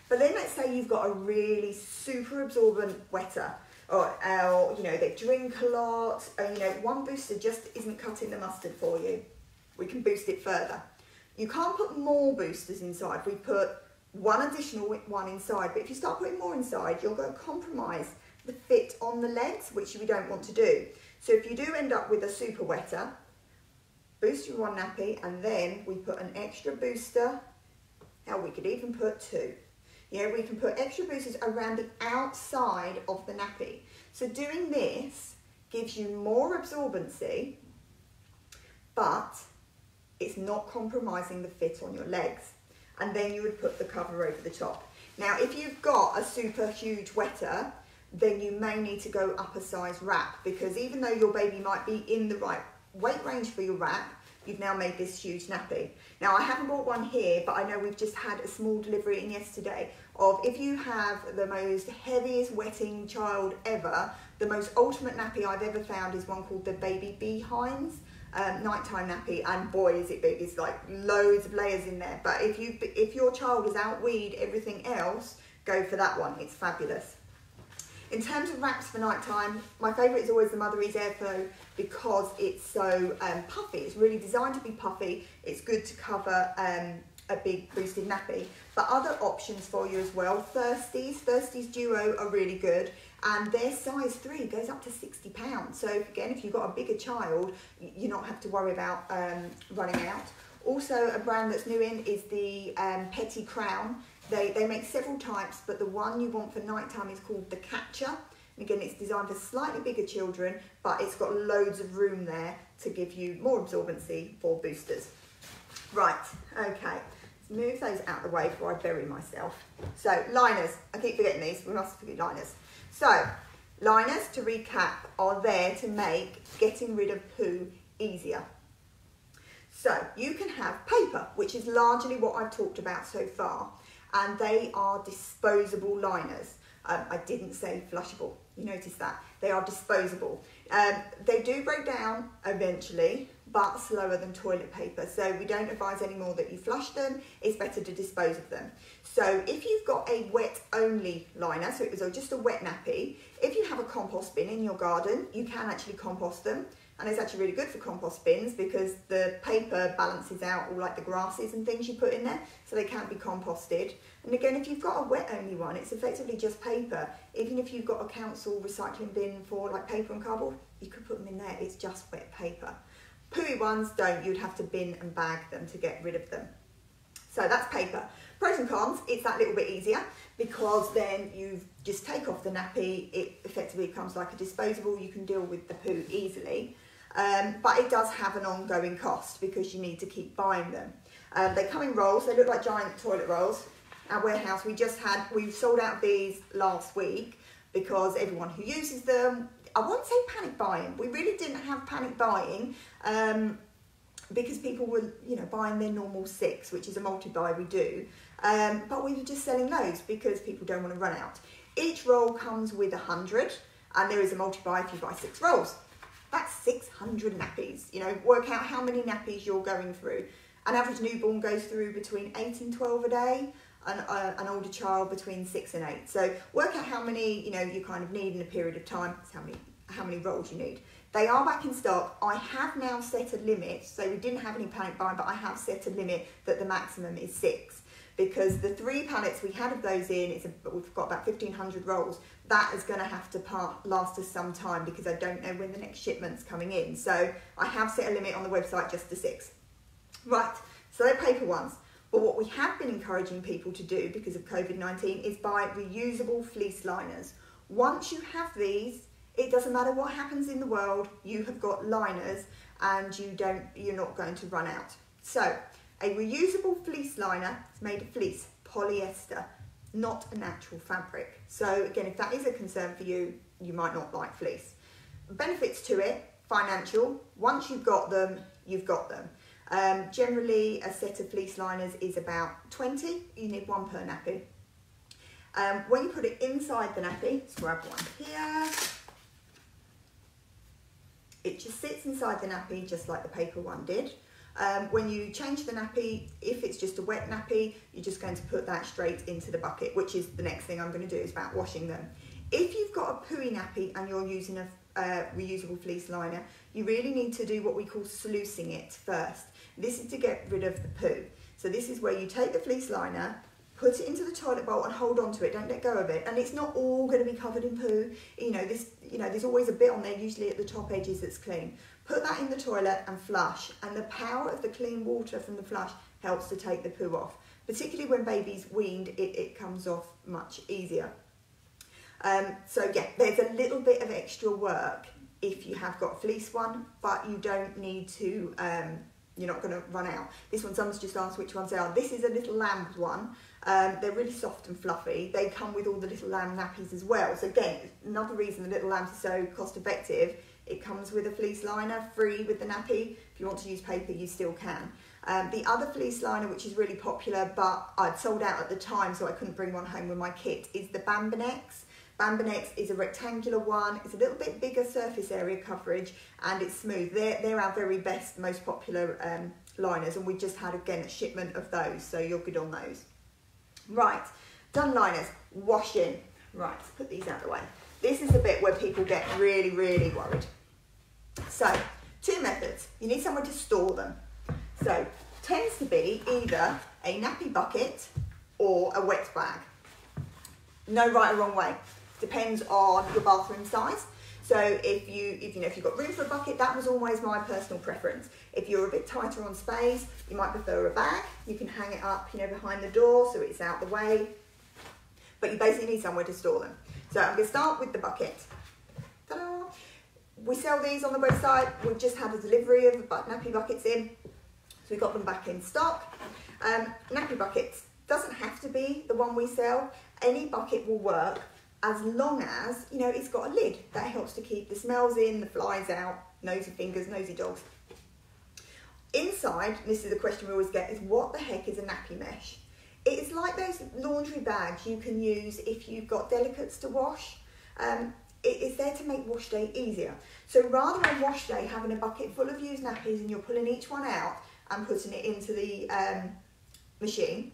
But then let's say you've got a really super absorbent wetter or, or you know, they drink a lot, or, you know, one booster just isn't cutting the mustard for you. We can boost it further. You can't put more boosters inside. We put one additional one inside. But if you start putting more inside, you're going to compromise the fit on the legs, which we don't want to do. So if you do end up with a super wetter, boost your one nappy, and then we put an extra booster. Now we could even put two. Yeah, we can put extra boosters around the outside of the nappy. So doing this gives you more absorbency, but it's not compromising the fit on your legs and then you would put the cover over the top. Now, if you've got a super huge wetter, then you may need to go up a size wrap because even though your baby might be in the right weight range for your wrap, you've now made this huge nappy. Now, I haven't bought one here, but I know we've just had a small delivery in yesterday of if you have the most heaviest wetting child ever, the most ultimate nappy I've ever found is one called the Baby Behinds um, nighttime nappy and boy is it big. It's like loads of layers in there. But if you if your child has outweed everything else go for that one. It's fabulous. In terms of wraps for nighttime my favorite is always the Motherease Airflow because it's so um, puffy. It's really designed to be puffy. It's good to cover um, a big boosted nappy. But other options for you as well thirsties. Thirsties duo are really good and their size three goes up to 60 pounds. So again, if you've got a bigger child, you not have to worry about um, running out. Also, a brand that's new in is the um, Petite Crown. They, they make several types, but the one you want for nighttime is called the Catcher. And again, it's designed for slightly bigger children, but it's got loads of room there to give you more absorbency for boosters. Right, okay, move those out of the way before I bury myself. So, liners, I keep forgetting these, we must forget liners. So, liners, to recap, are there to make getting rid of poo easier. So, you can have paper, which is largely what I've talked about so far, and they are disposable liners. Um, I didn't say flushable, you notice that. They are disposable. Um, they do break down eventually, but slower than toilet paper. So we don't advise anymore that you flush them. It's better to dispose of them. So if you've got a wet only liner, so it was just a wet nappy, if you have a compost bin in your garden, you can actually compost them. And it's actually really good for compost bins because the paper balances out all like the grasses and things you put in there, so they can't be composted. And again, if you've got a wet only one, it's effectively just paper. Even if you've got a council recycling bin for like paper and cardboard, you could put them in there, it's just wet paper. Pooey ones don't, you'd have to bin and bag them to get rid of them. So that's paper. Pros and cons, it's that little bit easier because then you just take off the nappy, it effectively becomes like a disposable, you can deal with the poo easily. Um, but it does have an ongoing cost because you need to keep buying them. Um, they come in rolls, they look like giant toilet rolls. Our warehouse, we just had, we sold out these last week because everyone who uses them, I won't say panic buying, we really didn't have panic buying um, because people were, you know, buying their normal six, which is a multi-buy we do. Um, but we were just selling those because people don't want to run out. Each roll comes with a hundred and there is a multi-buy if you buy six rolls. That's 600 nappies. You know, work out how many nappies you're going through. An average newborn goes through between 8 and 12 a day, an, uh, an older child between 6 and 8. So work out how many, you know, you kind of need in a period of time, That's how many, how many rolls you need. They are back in stock. I have now set a limit, so we didn't have any panic buying, but I have set a limit that the maximum is 6 because the three pallets we had of those in, it's a, we've got about 1,500 rolls, that is going to have to part, last us some time because I don't know when the next shipment's coming in. So I have set a limit on the website just to six. Right, so they're paper ones. But what we have been encouraging people to do because of COVID-19 is buy reusable fleece liners. Once you have these, it doesn't matter what happens in the world, you have got liners and you don't, you're not going to run out. So a reusable fleece liner is made of fleece, polyester, not a natural fabric. So again, if that is a concern for you, you might not like fleece. Benefits to it, financial. Once you've got them, you've got them. Um, generally, a set of fleece liners is about 20. You need one per nappy. Um, when you put it inside the nappy, let's grab one here. It just sits inside the nappy just like the paper one did. Um, when you change the nappy, if it's just a wet nappy, you're just going to put that straight into the bucket, which is the next thing I'm going to do is about washing them. If you've got a pooey nappy and you're using a uh, reusable fleece liner, you really need to do what we call sluicing it first. This is to get rid of the poo. So this is where you take the fleece liner, put it into the toilet bowl and hold on to it, don't let go of it. And it's not all going to be covered in poo. You know, this, you know, there's always a bit on there, usually at the top edges that's clean. Put that in the toilet and flush. And the power of the clean water from the flush helps to take the poo off. Particularly when baby's weaned, it, it comes off much easier. Um, so yeah, there's a little bit of extra work if you have got fleece one, but you don't need to, um, you're not going to run out. This one, someone's just asked which ones they are. This is a little lamb one. Um, they're really soft and fluffy. They come with all the little lamb nappies as well. So again, another reason the little lambs are so cost effective it comes with a fleece liner, free with the nappy. If you want to use paper, you still can. Um, the other fleece liner, which is really popular, but I'd sold out at the time, so I couldn't bring one home with my kit, is the Bambinex. Bambinex is a rectangular one. It's a little bit bigger surface area coverage, and it's smooth. They're, they're our very best, most popular um, liners, and we just had, again, a shipment of those, so you're good on those. Right, done liners. Washing. Right, put these out of the way. This is the bit where people get really, really worried. So, two methods. You need somewhere to store them. So, tends to be either a nappy bucket or a wet bag. No right or wrong way. Depends on your bathroom size. So if you if you know if you've got room for a bucket, that was always my personal preference. If you're a bit tighter on space, you might prefer a bag. You can hang it up, you know, behind the door so it's out the way. But you basically need somewhere to store them. So I'm going to start with the bucket. Ta-da! We sell these on the website. We've just had a delivery of nappy buckets in. So we got them back in stock. Um, nappy buckets doesn't have to be the one we sell. Any bucket will work as long as, you know, it's got a lid. That helps to keep the smells in, the flies out, nosy fingers, nosy dogs. Inside, this is a question we always get, is what the heck is a nappy mesh? It's like those laundry bags you can use if you've got delicates to wash. Um, it's there to make wash day easier. So rather than wash day having a bucket full of used nappies and you're pulling each one out and putting it into the um, machine,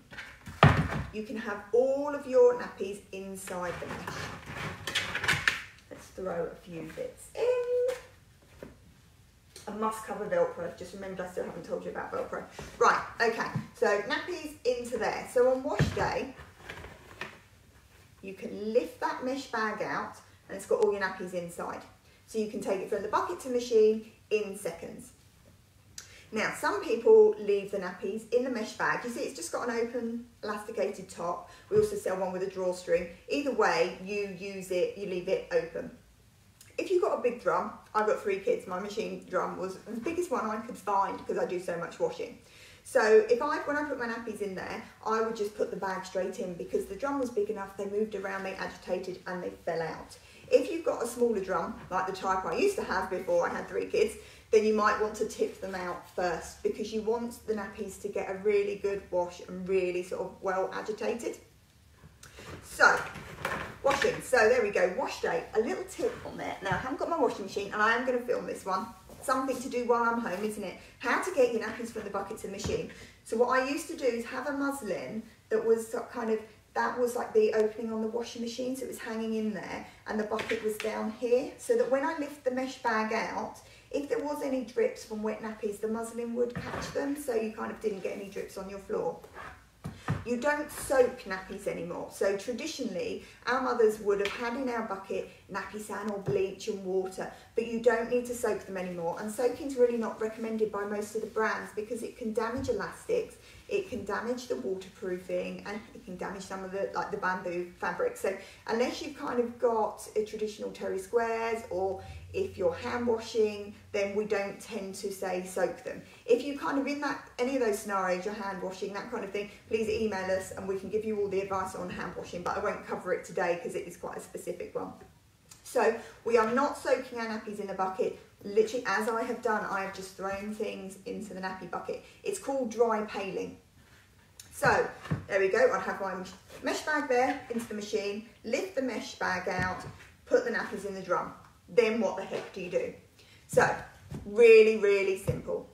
you can have all of your nappies inside the mesh. Let's throw a few bits in. A must cover Velcro, just remember I still haven't told you about Velcro. Right, okay, so nappies into there. So on wash day, you can lift that mesh bag out and it's got all your nappies inside. So you can take it from the bucket to machine in seconds. Now, some people leave the nappies in the mesh bag. You see, it's just got an open elasticated top. We also sell one with a drawstring. Either way, you use it, you leave it open. If you've got a big drum, I've got three kids, my machine drum was the biggest one I could find because I do so much washing. So if I, when I put my nappies in there, I would just put the bag straight in because the drum was big enough, they moved around, they agitated and they fell out. If you've got a smaller drum, like the type I used to have before I had three kids, then you might want to tip them out first because you want the nappies to get a really good wash and really sort of well agitated. So, washing. So there we go, wash day. A little tip on there. Now I haven't got my washing machine and I am going to film this one. Something to do while I'm home, isn't it? How to get your nappies from the bucket to the machine. So what I used to do is have a muslin that was kind of that was like the opening on the washing machine, so it was hanging in there, and the bucket was down here, so that when I lift the mesh bag out, if there was any drips from wet nappies, the muslin would catch them, so you kind of didn't get any drips on your floor. You don't soak nappies anymore. So traditionally, our mothers would have had in our bucket nappy sand or bleach and water, but you don't need to soak them anymore. And soaking is really not recommended by most of the brands because it can damage elastics, it can damage the waterproofing, and it can damage some of the like the bamboo fabric. So unless you've kind of got a traditional terry squares or if you're hand washing, then we don't tend to say soak them. If you kind of in that any of those scenarios, you're hand washing, that kind of thing, please email us and we can give you all the advice on hand washing, but I won't cover it today because it is quite a specific one. So we are not soaking our nappies in a bucket. Literally, as I have done, I have just thrown things into the nappy bucket. It's called dry pailing. So there we go. I have my mesh bag there into the machine, lift the mesh bag out, put the nappies in the drum then what the heck do you do? So, really, really simple.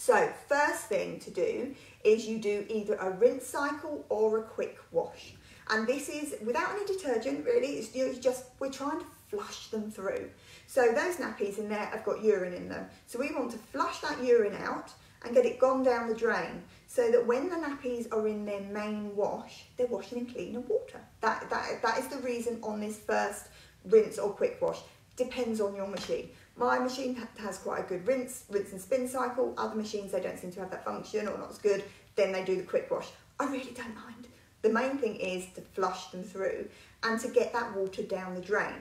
So, first thing to do is you do either a rinse cycle or a quick wash. And this is without any detergent, really, it's just, we're trying to flush them through. So those nappies in there have got urine in them. So we want to flush that urine out and get it gone down the drain so that when the nappies are in their main wash, they're washing in cleaner water. That, that, that is the reason on this first rinse or quick wash. Depends on your machine. My machine has quite a good rinse, rinse and spin cycle. Other machines, they don't seem to have that function or not as good. Then they do the quick wash. I really don't mind. The main thing is to flush them through and to get that water down the drain.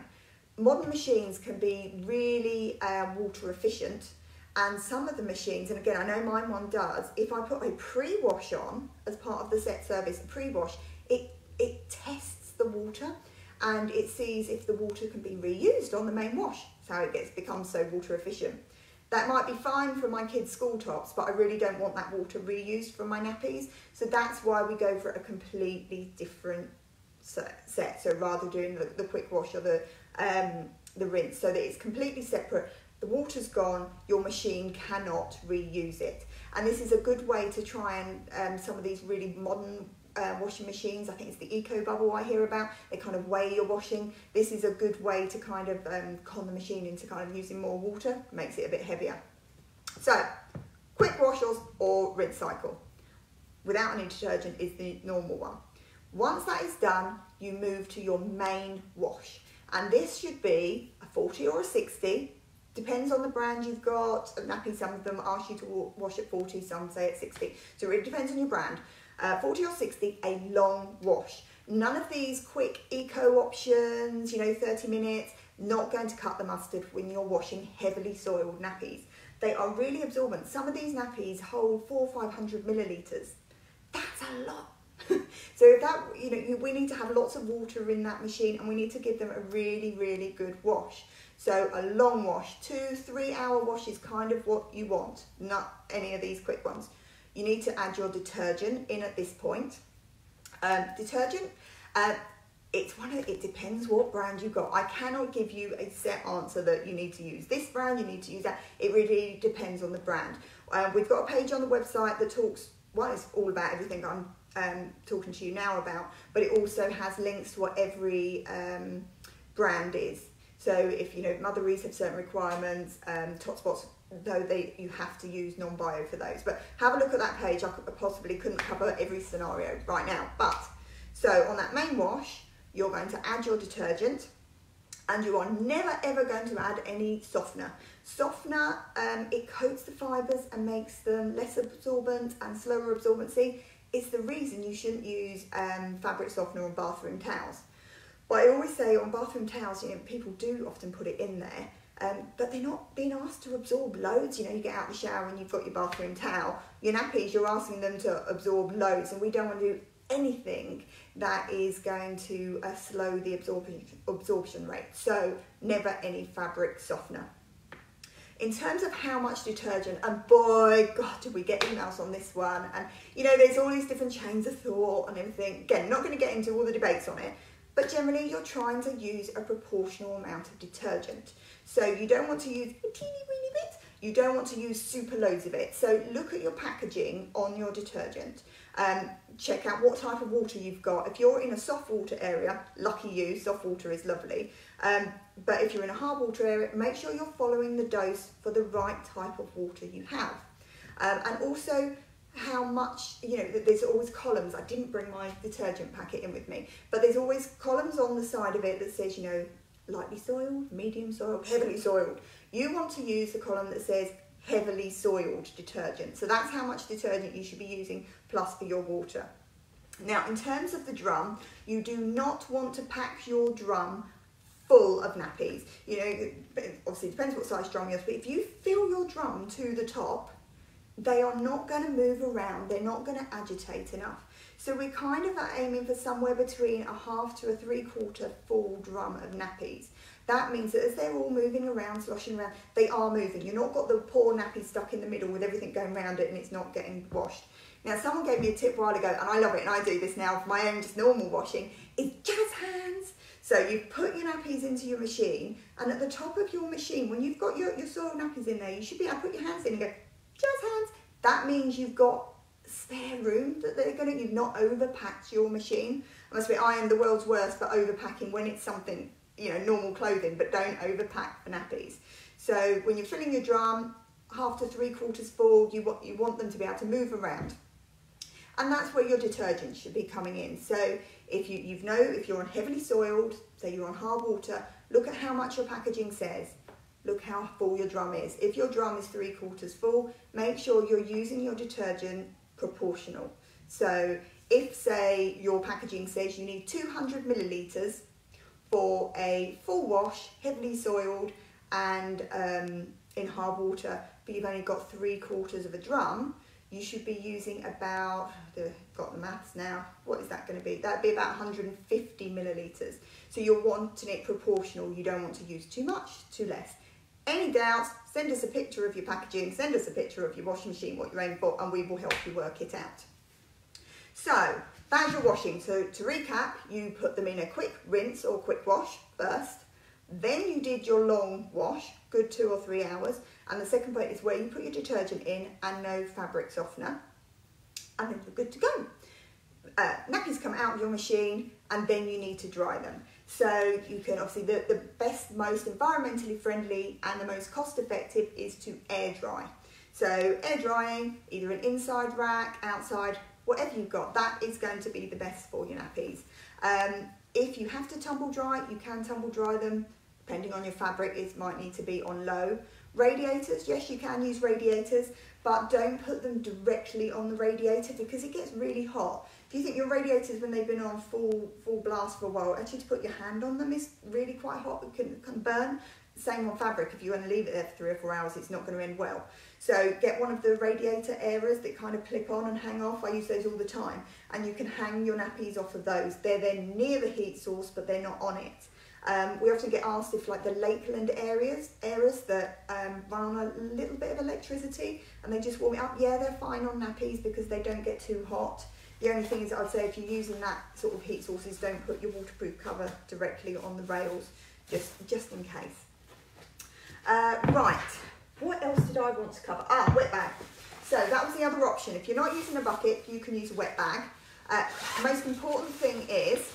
Modern machines can be really uh, water efficient and some of the machines, and again, I know mine one does, if I put a pre-wash on as part of the set service, pre-wash, it, it tests the water and it sees if the water can be reused on the main wash. How it gets becomes so water efficient. That might be fine for my kids' school tops, but I really don't want that water reused from my nappies. So that's why we go for a completely different set. So rather doing the, the quick wash or the um, the rinse, so that it's completely separate. The water's gone, your machine cannot reuse it. And this is a good way to try and um, some of these really modern uh, washing machines. I think it's the Eco Bubble I hear about. They kind of weigh your washing. This is a good way to kind of um, con the machine into kind of using more water. Makes it a bit heavier. So, quick washers or rinse cycle without any detergent is the normal one. Once that is done, you move to your main wash. And this should be a 40 or a 60, depends on the brand you've got. Nappy, some of them ask you to wash at 40, some say at 60. So it depends on your brand. Uh, 40 or 60, a long wash. None of these quick eco options, you know, 30 minutes, not going to cut the mustard when you're washing heavily soiled nappies. They are really absorbent. Some of these nappies hold four or 500 millilitres. That's a lot. <laughs> so if that, you know, we need to have lots of water in that machine and we need to give them a really, really good wash. So a long wash, two, three hour wash is kind of what you want, not any of these quick ones. You need to add your detergent in at this point. Um, detergent, uh, it's one of, it depends what brand you got. I cannot give you a set answer that you need to use this brand, you need to use that. It really depends on the brand. Uh, we've got a page on the website that talks, well, it's all about everything I'm um, talking to you now about, but it also has links to what every um, brand is. So if you know Motherease have certain requirements, um, Spots, though they you have to use non-bio for those. But have a look at that page. I possibly couldn't cover every scenario right now, but so on that main wash, you're going to add your detergent and you are never ever going to add any softener. Softener, um, it coats the fibres and makes them less absorbent and slower absorbency. It's the reason you shouldn't use um, fabric softener on bathroom towels. But I always say on bathroom towels, you know, people do often put it in there, um, but they're not being asked to absorb loads. You know, you get out the shower and you've got your bathroom towel. Your nappies, you're asking them to absorb loads, and we don't want to do anything that is going to uh, slow the absorption, absorption rate. So never any fabric softener. In terms of how much detergent, and boy, God, did we get emails on this one. And, you know, there's all these different chains of thought and everything. Again, not going to get into all the debates on it, but generally you're trying to use a proportional amount of detergent. So you don't want to use a teeny weeny bit, you don't want to use super loads of it. So look at your packaging on your detergent. Um, check out what type of water you've got. If you're in a soft water area, lucky you, soft water is lovely. Um, but if you're in a hard water area, make sure you're following the dose for the right type of water you have. Um, and also how much, you know, there's always columns. I didn't bring my detergent packet in with me, but there's always columns on the side of it that says, you know, lightly soiled, medium soiled, heavily soiled. You want to use the column that says heavily soiled detergent. So that's how much detergent you should be using plus for your water. Now, in terms of the drum, you do not want to pack your drum full of nappies. You know, obviously it depends what size drum you have, but if you fill your drum to the top, they are not going to move around, they're not going to agitate enough. So we're kind of are aiming for somewhere between a half to a three quarter full drum of nappies. That means that as they're all moving around, sloshing around, they are moving. You're not got the poor nappy stuck in the middle with everything going around it and it's not getting washed. Now, someone gave me a tip a while ago, and I love it, and I do this now for my own just normal washing, is jazz hands. So you put your nappies into your machine, and at the top of your machine, when you've got your, your soiled nappies in there, you should be able to put your hands in and go, jazz hands. That means you've got spare room that they're going to, you've not overpacked your machine. I must be, I am the world's worst for overpacking when it's something you know, normal clothing, but don't overpack for nappies. So when you're filling your drum, half to three quarters full, you want, you want them to be able to move around. And that's where your detergent should be coming in. So if you, you know, if you're on heavily soiled, say you're on hard water, look at how much your packaging says. Look how full your drum is. If your drum is three quarters full, make sure you're using your detergent proportional. So if say your packaging says you need 200 millilitres for a full wash, heavily soiled and um, in hard water, but you've only got three quarters of a drum, you should be using about, the, got the maths now, what is that going to be? That'd be about 150 millilitres. So you're wanting it proportional, you don't want to use too much, too less. Any doubts, send us a picture of your packaging, send us a picture of your washing machine, what you're aiming for, and we will help you work it out. So, that's your washing. So to recap, you put them in a quick rinse or quick wash first. Then you did your long wash, good two or three hours. And the second point is where you put your detergent in and no fabric softener. And then you're good to go. Uh, nappies come out of your machine and then you need to dry them. So you can obviously, the, the best, most environmentally friendly and the most cost effective is to air dry. So air drying, either an inside rack, outside, whatever you've got, that is going to be the best for your nappies. Um, if you have to tumble dry, you can tumble dry them. Depending on your fabric, it might need to be on low. Radiators, yes, you can use radiators, but don't put them directly on the radiator because it gets really hot. If you think your radiators, when they've been on full full blast for a while, actually to put your hand on them is really quite hot, it can, can burn. Same on fabric, if you want to leave it there for three or four hours, it's not going to end well. So get one of the radiator areas that kind of clip on and hang off. I use those all the time. And you can hang your nappies off of those. They're then near the heat source, but they're not on it. Um, we often get asked if like the Lakeland areas, areas that um, run on a little bit of electricity and they just warm it up, yeah, they're fine on nappies because they don't get too hot. The only thing is I'd say if you're using that sort of heat sources, don't put your waterproof cover directly on the rails, just, just in case. Uh, right, what else did I want to cover? Ah, wet bag. So that was the other option. If you're not using a bucket, you can use a wet bag. Uh, most important thing is,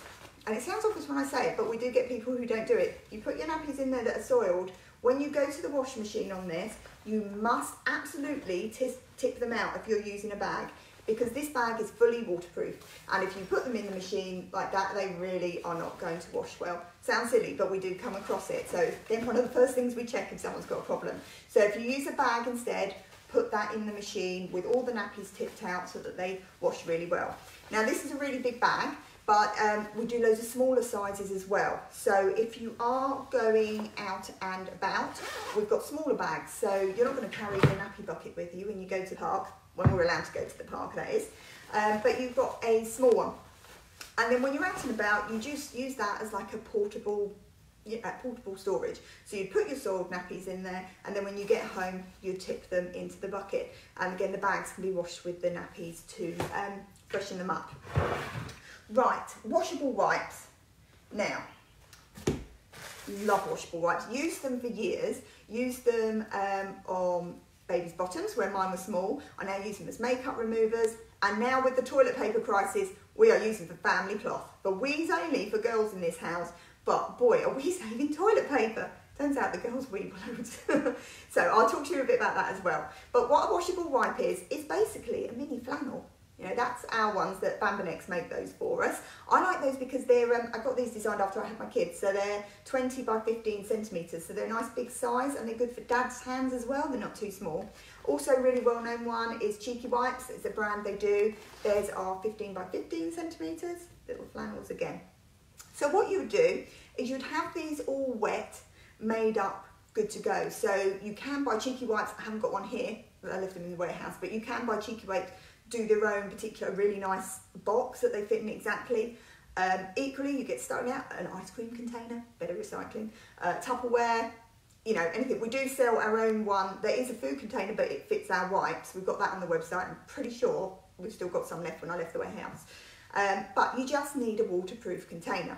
and it sounds obvious when I say it, but we do get people who don't do it. You put your nappies in there that are soiled. When you go to the washing machine on this, you must absolutely tip them out if you're using a bag because this bag is fully waterproof and if you put them in the machine like that they really are not going to wash well sounds silly but we do come across it so then one of the first things we check if someone's got a problem so if you use a bag instead put that in the machine with all the nappies tipped out so that they wash really well now this is a really big bag but um, we do loads of smaller sizes as well. So if you are going out and about, we've got smaller bags. So you're not going to carry your nappy bucket with you when you go to the park when we're allowed to go to the park that is, um, but you've got a small one. And then when you're out and about, you just use that as like a portable yeah, portable storage. So you put your soiled nappies in there, and then when you get home, you tip them into the bucket. And again, the bags can be washed with the nappies to um, freshen them up. Right, washable wipes. Now, love washable wipes. Use them for years. Use them um, on baby's bottoms where mine were small. I now use them as makeup removers. And now with the toilet paper crisis, we are using for family cloth. The we's only for girls in this house, but boy, are we <laughs> saving toilet paper. Turns out the girls weep loads. <laughs> so I'll talk to you a bit about that as well. But what a washable wipe is, is basically a mini flannel. You know, that's our ones that Bambinex make those for us. I like those because they're, um, I got these designed after I had my kids, so they're 20 by 15 centimetres, so they're a nice big size and they're good for dad's hands as well, they're not too small. Also really well known one is Cheeky Wipes, it's a brand they do. Theirs are 15 by 15 centimetres, little flannels again. So what you would do is you'd have these all wet, made up, good to go. So you can buy Cheeky Wipes, I haven't got one here, I left them in the warehouse, but you can buy Cheeky Wipes do their own particular really nice box that they fit in exactly. Um, equally, you get starting out an ice cream container, better recycling, uh, Tupperware, you know, anything. We do sell our own one. There is a food container, but it fits our wipes. We've got that on the website. I'm pretty sure we've still got some left when I left the warehouse. Um, but you just need a waterproof container.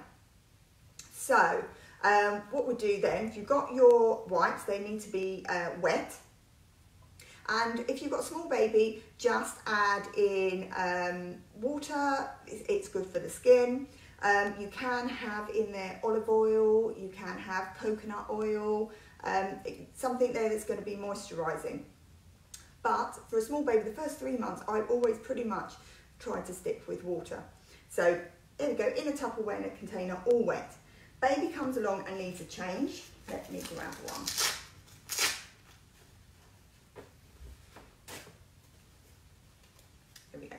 So um, what we do then, if you've got your wipes, they need to be uh, wet and if you've got a small baby, just add in um, water, it's good for the skin. Um, you can have in there olive oil, you can have coconut oil, um, something there that's going to be moisturising. But for a small baby, the first three months, I always pretty much try to stick with water. So there we go, in a Tupperware in a container, all wet. Baby comes along and needs a change. Let me grab one.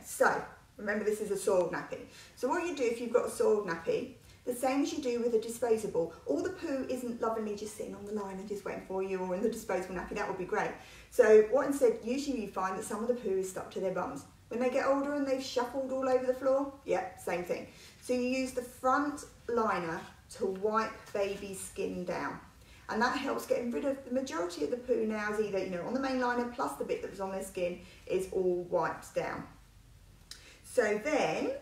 So, remember this is a soiled nappy. So what you do if you've got a soiled nappy, the same as you do with a disposable. All the poo isn't lovingly just sitting on the line and just waiting for you or in the disposable nappy, that would be great. So what instead, usually you find that some of the poo is stuck to their bums. When they get older and they've shuffled all over the floor, yeah, same thing. So you use the front liner to wipe baby's skin down. And that helps getting rid of the majority of the poo now is either, you know, on the main liner plus the bit that was on their skin is all wiped down. So then,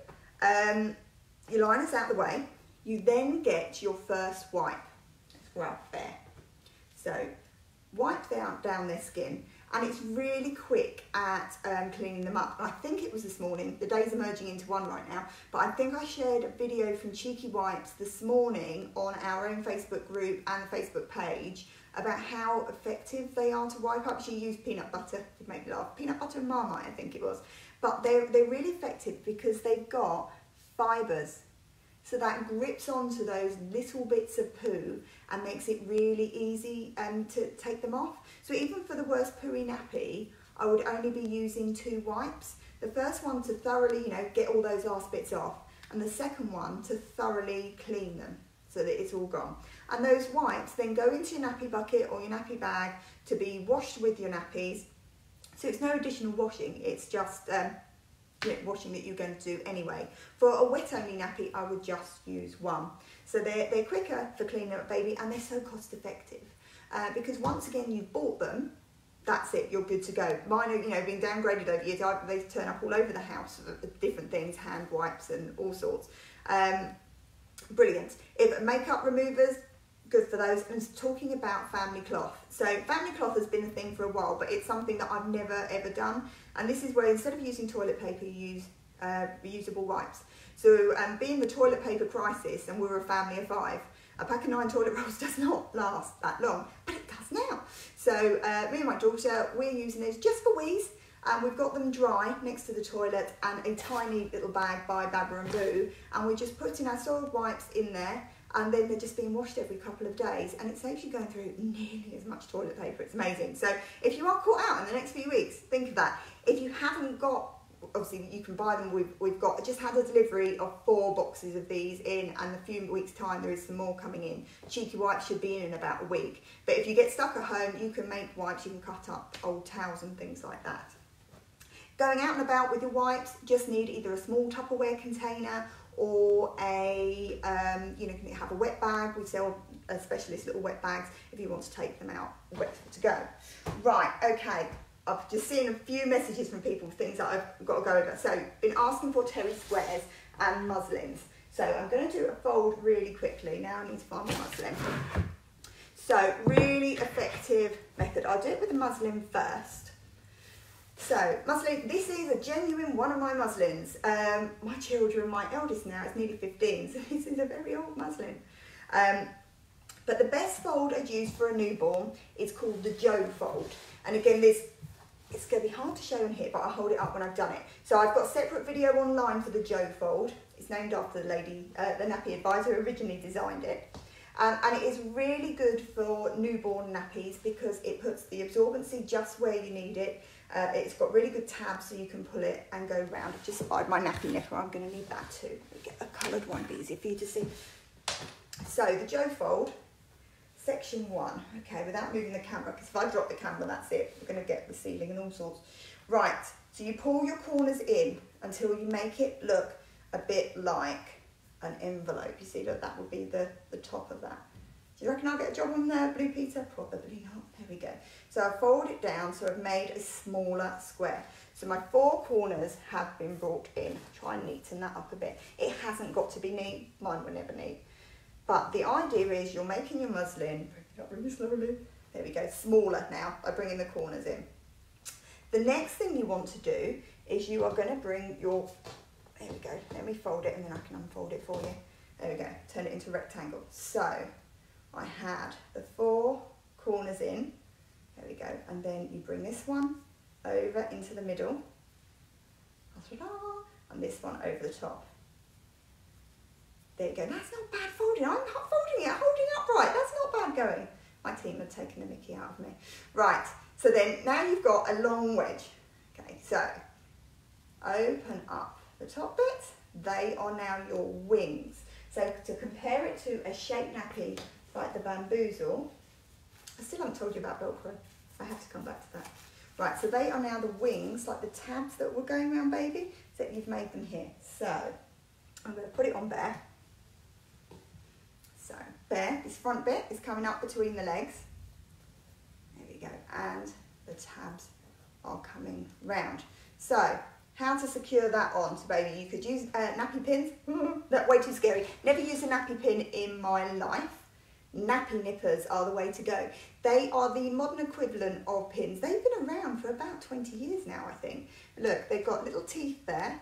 um, your liner's out the way. You then get your first wipe. Well, there. So, wipe down, down their skin. And it's really quick at um, cleaning them up. I think it was this morning. The days are merging into one right now. But I think I shared a video from Cheeky Wipes this morning on our own Facebook group and the Facebook page about how effective they are to wipe up. She used peanut butter to make me laugh. Peanut butter and Marmite, I think it was but they're, they're really effective because they've got fibres. so that grips onto those little bits of poo and makes it really easy um, to take them off. So even for the worst pooey nappy, I would only be using two wipes. The first one to thoroughly, you know, get all those last bits off, and the second one to thoroughly clean them so that it's all gone. And those wipes then go into your nappy bucket or your nappy bag to be washed with your nappies. So it's no additional washing, it's just um, washing that you're going to do anyway. For a wet only nappy, I would just use one. So they're, they're quicker for cleaning up baby and they're so cost effective. Uh, because once again, you've bought them, that's it, you're good to go. Mine are, you know, being downgraded over years, I, they turn up all over the house, different things, hand wipes and all sorts. Um, brilliant. If makeup removers, good for those. And talking about family cloth. So family cloth has been a thing for a while, but it's something that I've never ever done. And this is where instead of using toilet paper, you use uh, reusable wipes. So um, being the toilet paper crisis, and we're a family of five, a pack of nine toilet <laughs> rolls does not last that long, but it does now. So uh, me and my daughter, we're using these just for wheeze, and we've got them dry next to the toilet and a tiny little bag by Baba and Boo, and we're just putting our soiled wipes in there, and then they're just being washed every couple of days, and it saves you going through nearly as much toilet paper. It's amazing. So if you are caught out in the next few weeks, think of that. If you haven't got obviously you can buy them we've, we've got just had a delivery of four boxes of these in and a few weeks time there is some more coming in cheeky wipes should be in in about a week but if you get stuck at home you can make wipes you can cut up old towels and things like that going out and about with your wipes just need either a small tupperware container or a um, you know can have a wet bag we sell a specialist little wet bags if you want to take them out wet to go right okay I've just seen a few messages from people, things that I've got to go over. So, been asking for terry squares and muslins. So, I'm going to do a fold really quickly. Now I need to find my muslin. So, really effective method. I'll do it with the muslin first. So, muslin, this is a genuine one of my muslins. Um, my children, my eldest now is nearly 15, <laughs> so this is a very old muslin. Um, but the best fold I'd use for a newborn is called the Jo fold. And again, this it's going to be hard to show in here, but I'll hold it up when I've done it. So I've got a separate video online for the Jo fold. It's named after the lady, uh, the nappy advisor who originally designed it. Um, and it is really good for newborn nappies because it puts the absorbency just where you need it. Uh, it's got really good tabs so you can pull it and go round. Just spied my nappy nipper, I'm going to need that too. Get a coloured one, be easier for you to see. So the Jo fold section one, okay, without moving the camera, because if I drop the camera, that's it. We're going to get the ceiling and all sorts. Right, so you pull your corners in until you make it look a bit like an envelope. You see, look, that would be the, the top of that. Do you reckon I'll get a job on there, Blue Peter? Probably not. There we go. So I fold it down, so I've made a smaller square. So my four corners have been brought in. Try and neaten that up a bit. It hasn't got to be neat. Mine were never neat. But the idea is you're making your muslin, up really slowly, there we go, smaller now by bringing the corners in. The next thing you want to do is you are going to bring your, there we go, let me fold it and then I can unfold it for you. There we go, turn it into a rectangle. So I had the four corners in, we go, and then you bring this one over into the middle, and this one over the top. There you go. That's not bad folding. I'm not folding it, holding it upright. That's not bad going. My team have taken the mickey out of me. Right, so then now you've got a long wedge. Okay, so open up the top bit. They are now your wings. So to compare it to a shape nappy like the bamboozle, I still haven't told you about Velcro. I have to come back to that. Right, so they are now the wings, like the tabs that were going around baby, except you've made them here. So I'm going to put it on bare. So there, this front bit is coming up between the legs. There we go, and the tabs are coming round. So how to secure that on so baby you could use uh, nappy pins <laughs> that way too scary never use a nappy pin in my life nappy nippers are the way to go they are the modern equivalent of pins they've been around for about 20 years now i think look they've got little teeth there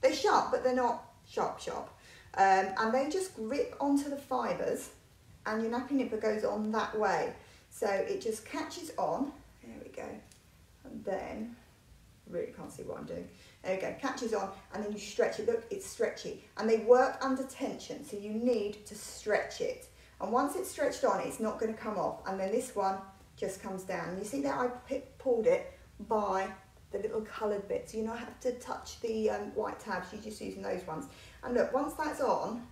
they're sharp but they're not sharp sharp um, and they just grip onto the fibres and your nappy nipper goes on that way. So it just catches on, there we go, and then really can't see what I'm doing. There we go, catches on, and then you stretch it. Look, it's stretchy. And they work under tension, so you need to stretch it. And once it's stretched on, it's not going to come off. And then this one just comes down. You see that I pulled it by the little coloured bits. You don't have to touch the um, white tabs, you're just using those ones. And look, once that's on,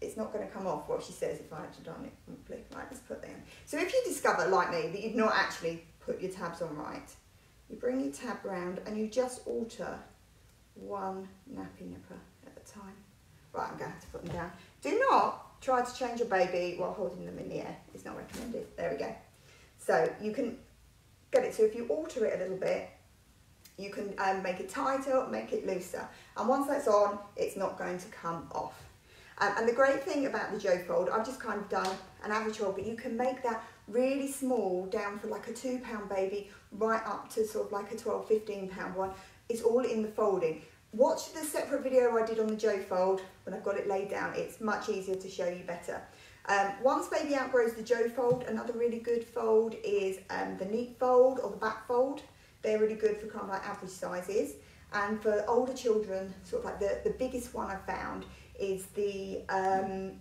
it's not going to come off, what she says if I had to done it properly. Right, let's put in. So if you discover, like me, that you've not actually put your tabs on right, you bring your tab round and you just alter one nappy nipper at a time. Right, I'm going to have to put them down. Do not try to change your baby while holding them in the air. It's not recommended. There we go. So you can get it. So if you alter it a little bit, you can um, make it tighter, make it looser. And once that's on, it's not going to come off. Um, and the great thing about the Jo Fold, I've just kind of done an average but you can make that really small down for like a two pound baby right up to sort of like a 12, 15 pound one. It's all in the folding. Watch the separate video I did on the Jo Fold when I've got it laid down. It's much easier to show you better. Um, once baby outgrows the Jo fold, another really good fold is um, the neat fold or the back fold. They're really good for kind of like average sizes. And for older children, sort of like the, the biggest one I've found is the, um,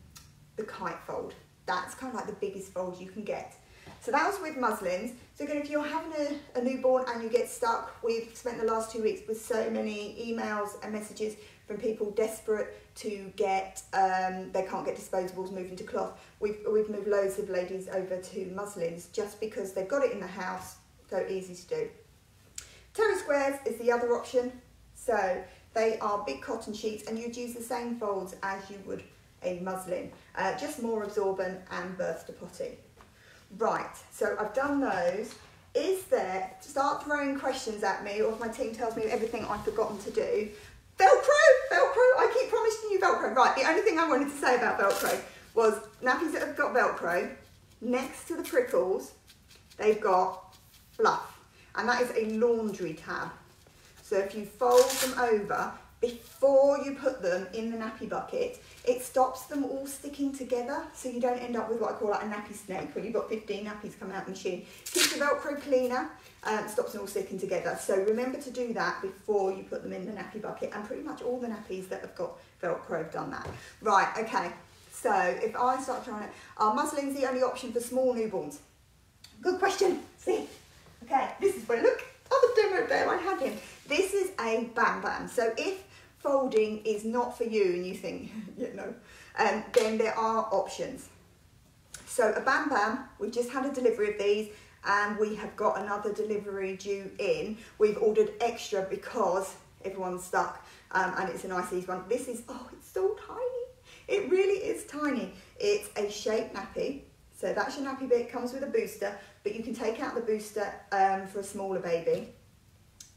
the kite fold. That's kind of like the biggest fold you can get. So that was with muslins. So again, if you're having a, a newborn and you get stuck, we've spent the last two weeks with so many emails and messages from people desperate to get, um, they can't get disposables moving to cloth. We've, we've moved loads of ladies over to muslins just because they've got it in the house, so easy to do. Terry squares is the other option. So they are big cotton sheets and you'd use the same folds as you would a muslin, uh, just more absorbent and birth to potty. Right, so I've done those. Is there, start throwing questions at me or if my team tells me everything I've forgotten to do, Velcro, Velcro, I keep promising you Velcro. Right, the only thing I wanted to say about Velcro was nappies that have got Velcro, next to the prickles, they've got fluff. And that is a laundry tab. So if you fold them over, before you put them in the nappy bucket, it stops them all sticking together so you don't end up with what I call like a nappy snake where you've got 15 nappies coming out the machine. Keeps the Velcro cleaner, um, stops them all sticking together. So remember to do that before you put them in the nappy bucket and pretty much all the nappies that have got Velcro have done that. Right, okay, so if I start trying it, are muslins the only option for small newborns? Good question, see? Okay, this is where, look, other demo bear, I had him. This is a Bam Bam. So if folding is not for you and you think, <laughs> you know, um, then there are options. So a Bam Bam, we've just had a delivery of these and we have got another delivery due in. We've ordered extra because everyone's stuck um, and it's a nice easy one. This is, oh, it's so tiny. It really is tiny. It's a shape nappy. So that's your nappy bit, comes with a booster, but you can take out the booster um, for a smaller baby.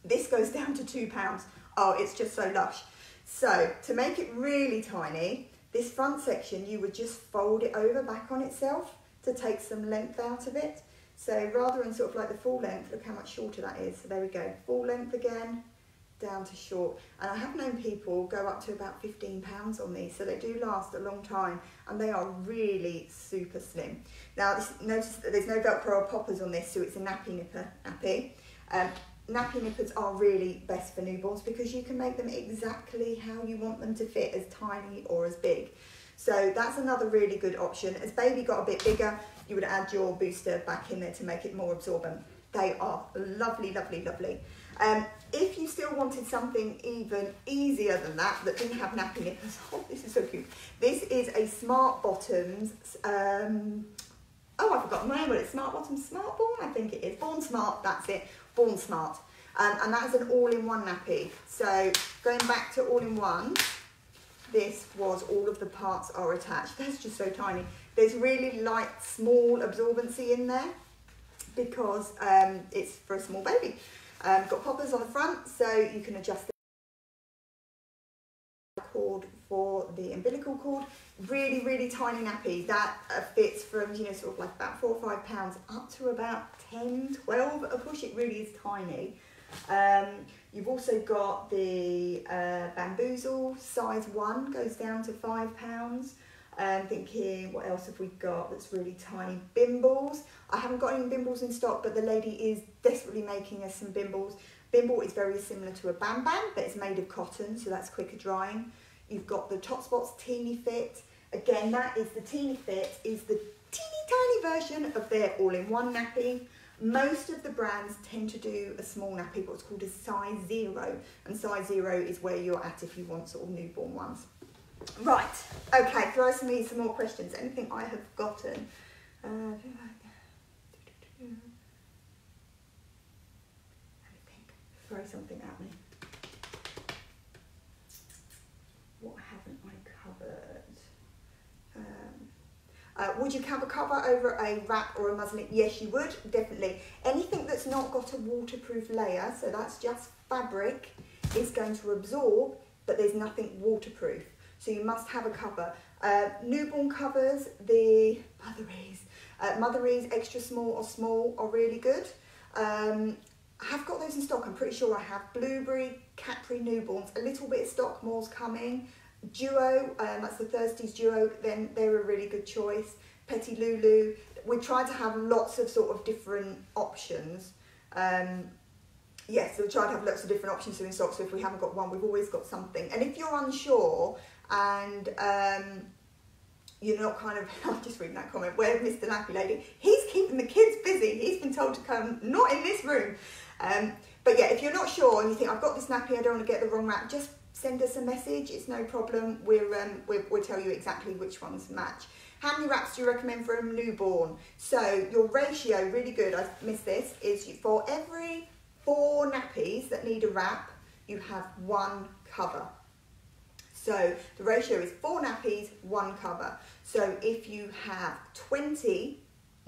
This goes <laughs> down to two pounds. Oh, it's just so lush. So to make it really tiny, this front section, you would just fold it over back on itself to take some length out of it. So rather than sort of like the full length, look how much shorter that is. So there we go, full length again, down to short. And I have known people go up to about 15 pounds on these, so they do last a long time and they are really super slim. Now this, notice that there's no Velcro or poppers on this, so it's a nappy nipper nappy. Um, nappy nippers are really best for newborns because you can make them exactly how you want them to fit, as tiny or as big. So that's another really good option. As baby got a bit bigger, you would add your booster back in there to make it more absorbent. They are lovely, lovely, lovely. Um, if you still wanted something even easier than that, that didn't have nappy nippers, <laughs> oh, this is so cute. This is a Smart Bottoms, um, oh, I forgot the name of it, Smart bottom Smart Born, I think it is. Born Smart, that's it. Born Smart. Um, and that is an all-in-one nappy. So going back to all-in-one, this was all of the parts are attached. <laughs> That's just so tiny. There's really light, small absorbency in there because um, it's for a small baby. Um, got poppers on the front so you can adjust for the umbilical cord. Really, really tiny nappy. That uh, fits from, you know, sort of like about four or five pounds up to about 10, 12 a push. It really is tiny. Um, you've also got the uh, bamboozle size one goes down to five pounds. Um, thinking, what else have we got that's really tiny? Bimbles. I haven't got any bimbles in stock, but the lady is desperately making us some bimbles. Bimble is very similar to a Bam Bam, but it's made of cotton, so that's quicker drying. You've got the TotsBots Teeny Fit. Again, that is the Teeny Fit, is the teeny tiny version of their all-in-one nappy. Most of the brands tend to do a small nappy, what's called a size zero, and size zero is where you're at if you want sort of newborn ones. Right, okay, throw some me some more questions. Anything I have gotten? Uh, throw something at me. What haven't I covered? Um, uh, would you have a cover over a wrap or a muslin? Yes, you would, definitely. Anything that's not got a waterproof layer, so that's just fabric, is going to absorb, but there's nothing waterproof. So you must have a cover. Uh, newborn covers, the Motherease, uh, extra small or small are really good. Um, I have got those in stock, I'm pretty sure I have. Blueberry, Capri newborns, a little bit of stock, more's coming. Duo, um, that's the Thirsties Duo, then they're a really good choice. Petit Lulu, we try to have lots of sort of different options. Um, yes, we try to have lots of different options in stock, so if we haven't got one, we've always got something. And if you're unsure and um, you're not kind of, <laughs> I'll just read that comment, where Mr. Nappy Lady, he's keeping the kids busy, he's been told to come, not in this room. Um, but yeah, if you're not sure and you think, I've got this nappy, I don't want to get the wrong wrap, just send us a message, it's no problem, we'll, um, we'll, we'll tell you exactly which ones match. How many wraps do you recommend for a newborn? So your ratio, really good, I missed this, is for every four nappies that need a wrap, you have one cover. So the ratio is four nappies, one cover. So if you have 20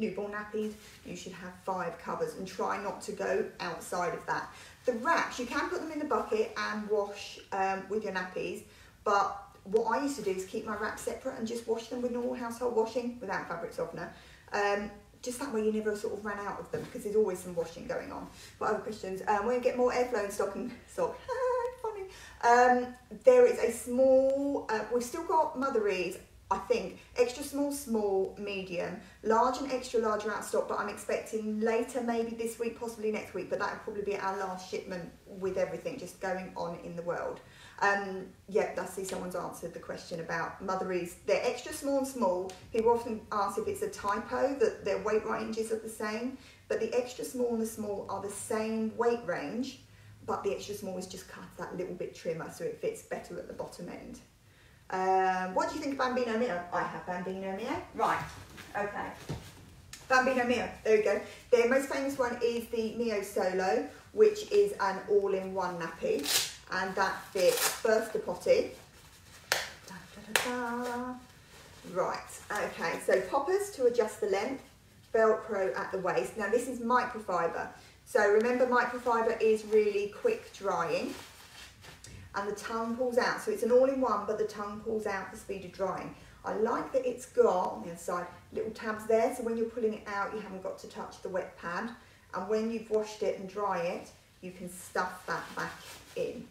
newborn nappies, you should have five covers and try not to go outside of that. The wraps, you can put them in the bucket and wash um, with your nappies, but what I used to do is keep my wraps separate and just wash them with normal household washing without fabric softener. Um, just that way you never sort of ran out of them because there's always some washing going on. What other questions? Um, you get more airflow in stocking, <laughs> stock, <laughs> funny. Um, there is a small, uh, we've still got Motherease I think extra small, small, medium, large and extra large are out of stock, but I'm expecting later, maybe this week, possibly next week, but that will probably be our last shipment with everything just going on in the world. Um, yeah, I see someone's answered the question about Motherease. They're extra small and small. People often ask if it's a typo, that their weight ranges are the same, but the extra small and the small are the same weight range, but the extra small is just cut that little bit trimmer so it fits better at the bottom end. Um, what do you think of Bambino Mio? I have Bambino Mio. Right, okay. Bambino Mio, there we go. Their most famous one is the Mio Solo, which is an all-in-one nappy. And that fits Birth to Potty. Da, da, da, right, okay, so poppers to adjust the length, Velcro at the waist. Now this is microfiber. So remember microfiber is really quick drying and the tongue pulls out. So it's an all-in-one, but the tongue pulls out the speed of drying. I like that it's got, on the other side, little tabs there, so when you're pulling it out, you haven't got to touch the wet pad. And when you've washed it and dry it, you can stuff that back in.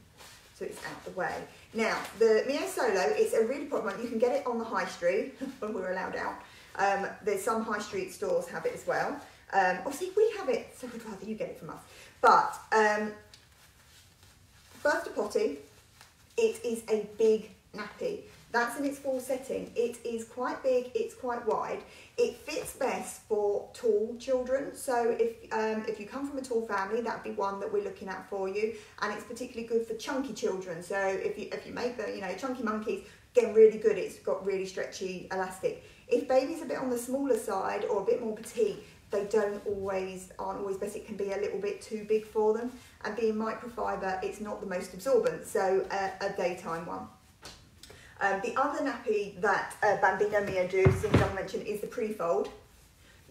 So it's out the way. Now, the Mio Solo, it's a really popular one. You can get it on the high street, <laughs> when we're allowed out. Um, there's some high street stores have it as well. Um, obviously, we have it, so I'd rather you get it from us. But, um, Birth to Potty, it is a big nappy. That's in its full setting. It is quite big, it's quite wide. It fits best for tall children. So if, um, if you come from a tall family, that would be one that we're looking at for you. And it's particularly good for chunky children. So if you, if you make the, you know, chunky monkeys, again, really good. It's got really stretchy elastic. If baby's a bit on the smaller side or a bit more petite, they don't always, aren't always best. It can be a little bit too big for them. And being microfiber, it's not the most absorbent, so uh, a daytime one. Um, the other nappy that uh, Bambino Mio do, since I mentioned, is the pre-fold.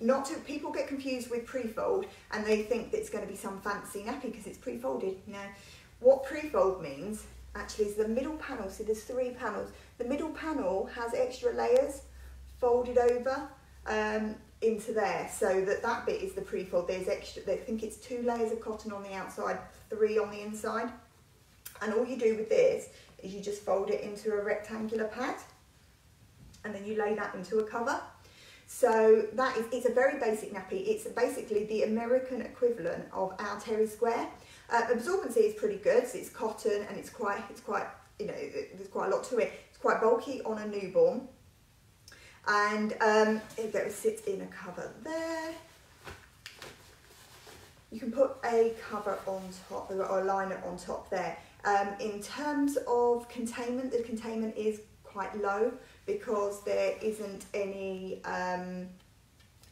Not to, people get confused with pre-fold and they think that it's going to be some fancy nappy because it's pre-folded. No, what pre-fold means actually is the middle panel. So there's three panels. The middle panel has extra layers folded over. Um, into there so that that bit is the pre-fold. There's extra, I think it's two layers of cotton on the outside, three on the inside. And all you do with this is you just fold it into a rectangular pad. and then you lay that into a cover. So that is, it's a very basic nappy. It's basically the American equivalent of our terry square. Uh, absorbency is pretty good. So it's cotton and it's quite, it's quite, you know, there's quite a lot to it. It's quite bulky on a newborn. And um, it goes, sits in a cover there. You can put a cover on top or a liner on top there. Um, in terms of containment, the containment is quite low because there isn't any um,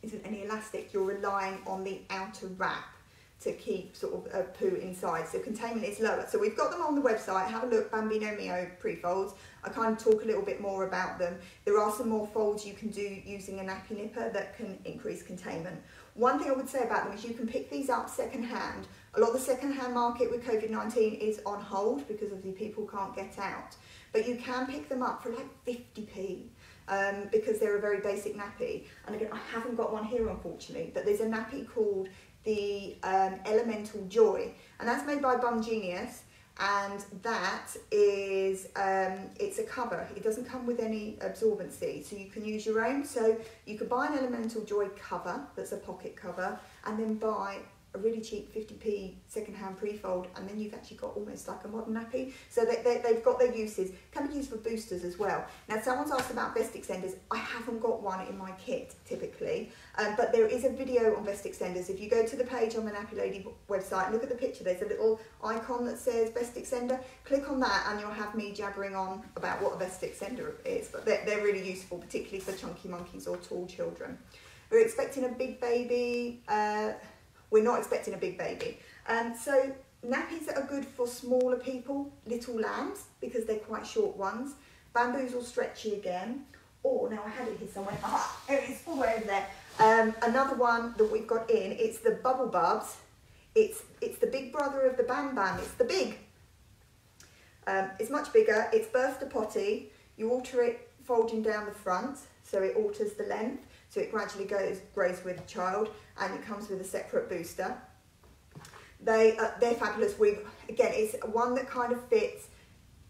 isn't any elastic. You're relying on the outer wrap to keep sort of a poo inside. So containment is lower. So we've got them on the website. Have a look, Bambino Mio pre-folds. I kind of talk a little bit more about them. There are some more folds you can do using a nappy nipper that can increase containment. One thing I would say about them is you can pick these up secondhand. A lot of the secondhand market with COVID-19 is on hold because of the people can't get out. But you can pick them up for like 50p um, because they're a very basic nappy. And again, I haven't got one here unfortunately, but there's a nappy called the um, Elemental Joy, and that's made by bumGenius. And that is, um, it's a cover. It doesn't come with any absorbency, so you can use your own. So you could buy an Elemental Joy cover that's a pocket cover, and then buy a really cheap 50p second-hand pre-fold and then you've actually got almost like a modern nappy. So they, they, they've got their uses. Can be used for boosters as well. Now someone's asked about vest extenders. I haven't got one in my kit typically, um, but there is a video on vest extenders. If you go to the page on the Nappy Lady website look at the picture, there's a little icon that says vest extender. Click on that and you'll have me jabbering on about what a vest extender is. But they're, they're really useful, particularly for chunky monkeys or tall children. We're expecting a big baby. Uh, we're not expecting a big baby. Um, so nappies that are good for smaller people, little lambs, because they're quite short ones. Bamboos will stretchy again. Or, now I had it here somewhere. Ah, it is all the way over there. Um, another one that we've got in, it's the Bubble Bubs. It's, it's the big brother of the Bam Bam. It's the big. Um, it's much bigger. It's birth to potty. You alter it folding down the front, so it alters the length. So it gradually goes grows with the child and it comes with a separate booster. They, uh, they're fabulous. We've Again, it's one that kind of fits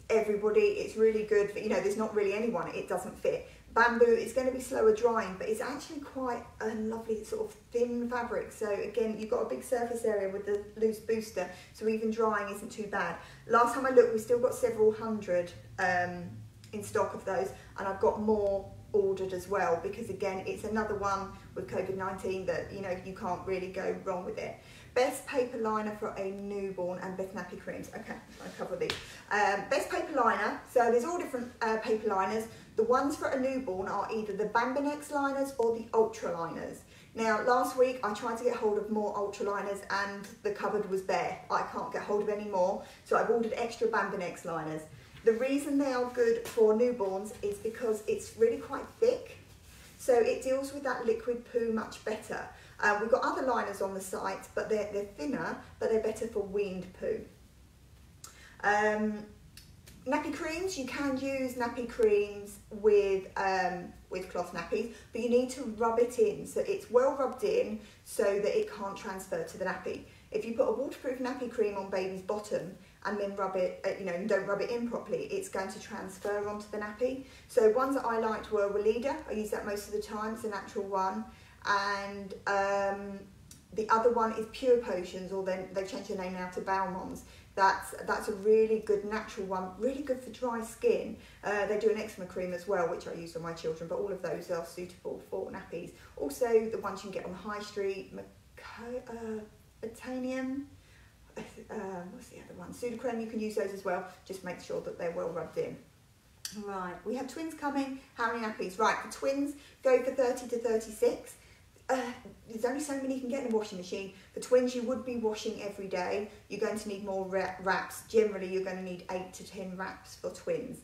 everybody. It's really good. For, you know, there's not really anyone it doesn't fit. Bamboo is going to be slower drying, but it's actually quite a lovely sort of thin fabric. So again, you've got a big surface area with the loose booster, so even drying isn't too bad. Last time I looked, we've still got several hundred um, in stock of those, and I've got more ordered as well because again it's another one with COVID-19 that you know you can't really go wrong with it. Best paper liner for a newborn and best nappy creams. Okay, I cover these. Um, best paper liner, so there's all different uh, paper liners. The ones for a newborn are either the Bambinex liners or the Ultra liners. Now, last week I tried to get hold of more Ultra liners and the cupboard was bare. I can't get hold of any more, so I've ordered extra Bambinex liners. The reason they are good for newborns is because it's really quite thick. So it deals with that liquid poo much better. Uh, we've got other liners on the site, but they're, they're thinner, but they're better for weaned poo. Um, nappy creams, you can use nappy creams with, um, with cloth nappies, but you need to rub it in so it's well rubbed in so that it can't transfer to the nappy. If you put a waterproof nappy cream on baby's bottom, and then rub it, uh, you know, don't rub it in properly, it's going to transfer onto the nappy. So ones that I liked were Weleda, I use that most of the time, it's a natural one. And um, the other one is Pure Potions, or then they've changed the name now to Balmonds. That's, that's a really good natural one, really good for dry skin. Uh, they do an eczema cream as well, which I use on my children, but all of those are suitable for nappies. Also, the ones you can get on the high street, Maco uh, um, what's the other one? Sudocrem, you can use those as well. Just make sure that they're well rubbed in. Right, we have twins coming. How many nappies? Right, for twins, go for 30 to 36. Uh, there's only so many you can get in a washing machine. For twins, you would be washing every day. You're going to need more wraps. Generally, you're going to need 8 to 10 wraps for twins.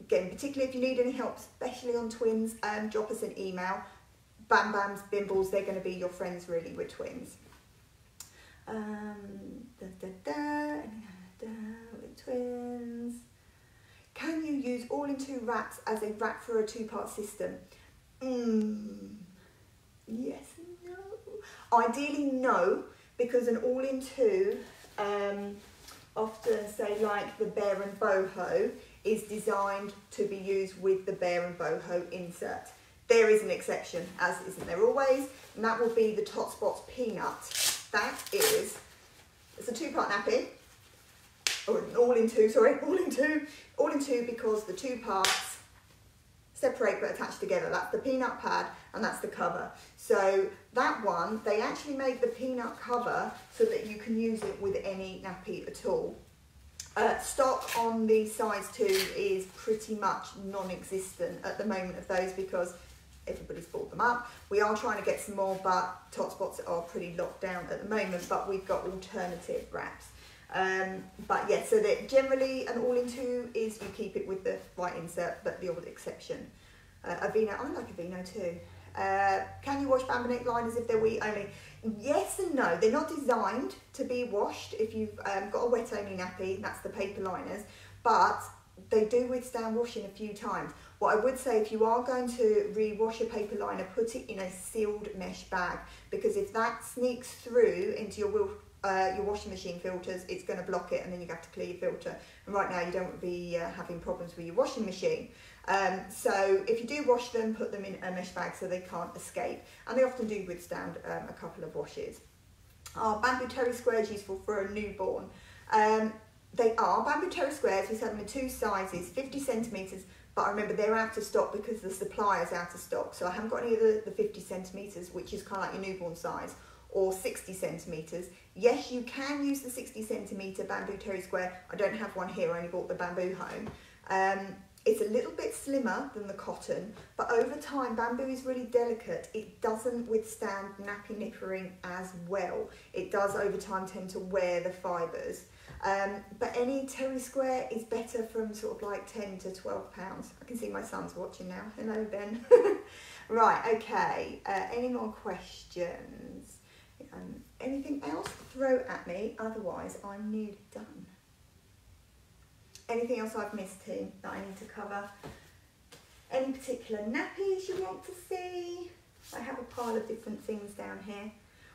Again, particularly if you need any help, especially on twins, um, drop us an email. Bam Bams, Bimbles, they're going to be your friends really with twins. Um, da, da, da, da, with twins. Can you use all in two wraps as a wrap for a two-part system? Mm, yes, no. Ideally, no, because an all-in two, um, often say like the Bare and Boho, is designed to be used with the Bare and Boho insert. There is an exception, as isn't there always, and that will be the TotsBots Peanut. That is, it's a two-part nappy, or all in two, sorry, <laughs> all in two, all in two because the two parts separate but attach together. That's the peanut pad and that's the cover. So that one, they actually made the peanut cover so that you can use it with any nappy at all. Uh, stock on the size 2 is pretty much non-existent at the moment of those because everybody's bought them up. We are trying to get some more, but TotsBots are pretty locked down at the moment, but we've got alternative wraps. Um, but yeah, so that generally an all-in-two is you keep it with the right insert, but the odd exception. Uh, Aveeno, I like Aveeno too. Uh, can you wash Bamboo liners if they're wheat only? Yes and no. They're not designed to be washed if you've um, got a wet only nappy, that's the paper liners, but they do withstand washing a few times. What I would say, if you are going to rewash your paper liner, put it in a sealed mesh bag because if that sneaks through into your uh, your washing machine filters, it's going to block it and then you have to clear your filter. And right now you don't be uh, having problems with your washing machine. Um, so if you do wash them, put them in a mesh bag so they can't escape. And they often do withstand um, a couple of washes. Are bamboo terry squares useful for a newborn? Um, they are. Bamboo terry squares, we sell them in two sizes, 50 centimetres, but I remember they're out of stock because the supplier's out of stock. So I haven't got any of the, the 50 centimetres, which is kind of like your newborn size, or 60 centimetres. Yes, you can use the 60 centimetre bamboo terry square. I don't have one here, I only bought the bamboo home. Um, it's a little bit slimmer than the cotton, but over time, bamboo is really delicate. It doesn't withstand nappy nippering as well. It does over time tend to wear the fibres. Um, but any terry square is better from sort of like 10 to 12 pounds. I can see my son's watching now. Hello, Ben. <laughs> right, okay. Uh, any more questions? Um, anything else? Throw at me. Otherwise, I'm nearly done. Anything else I've missed, team, that I need to cover? Any particular nappies you want to see? I have a pile of different things down here.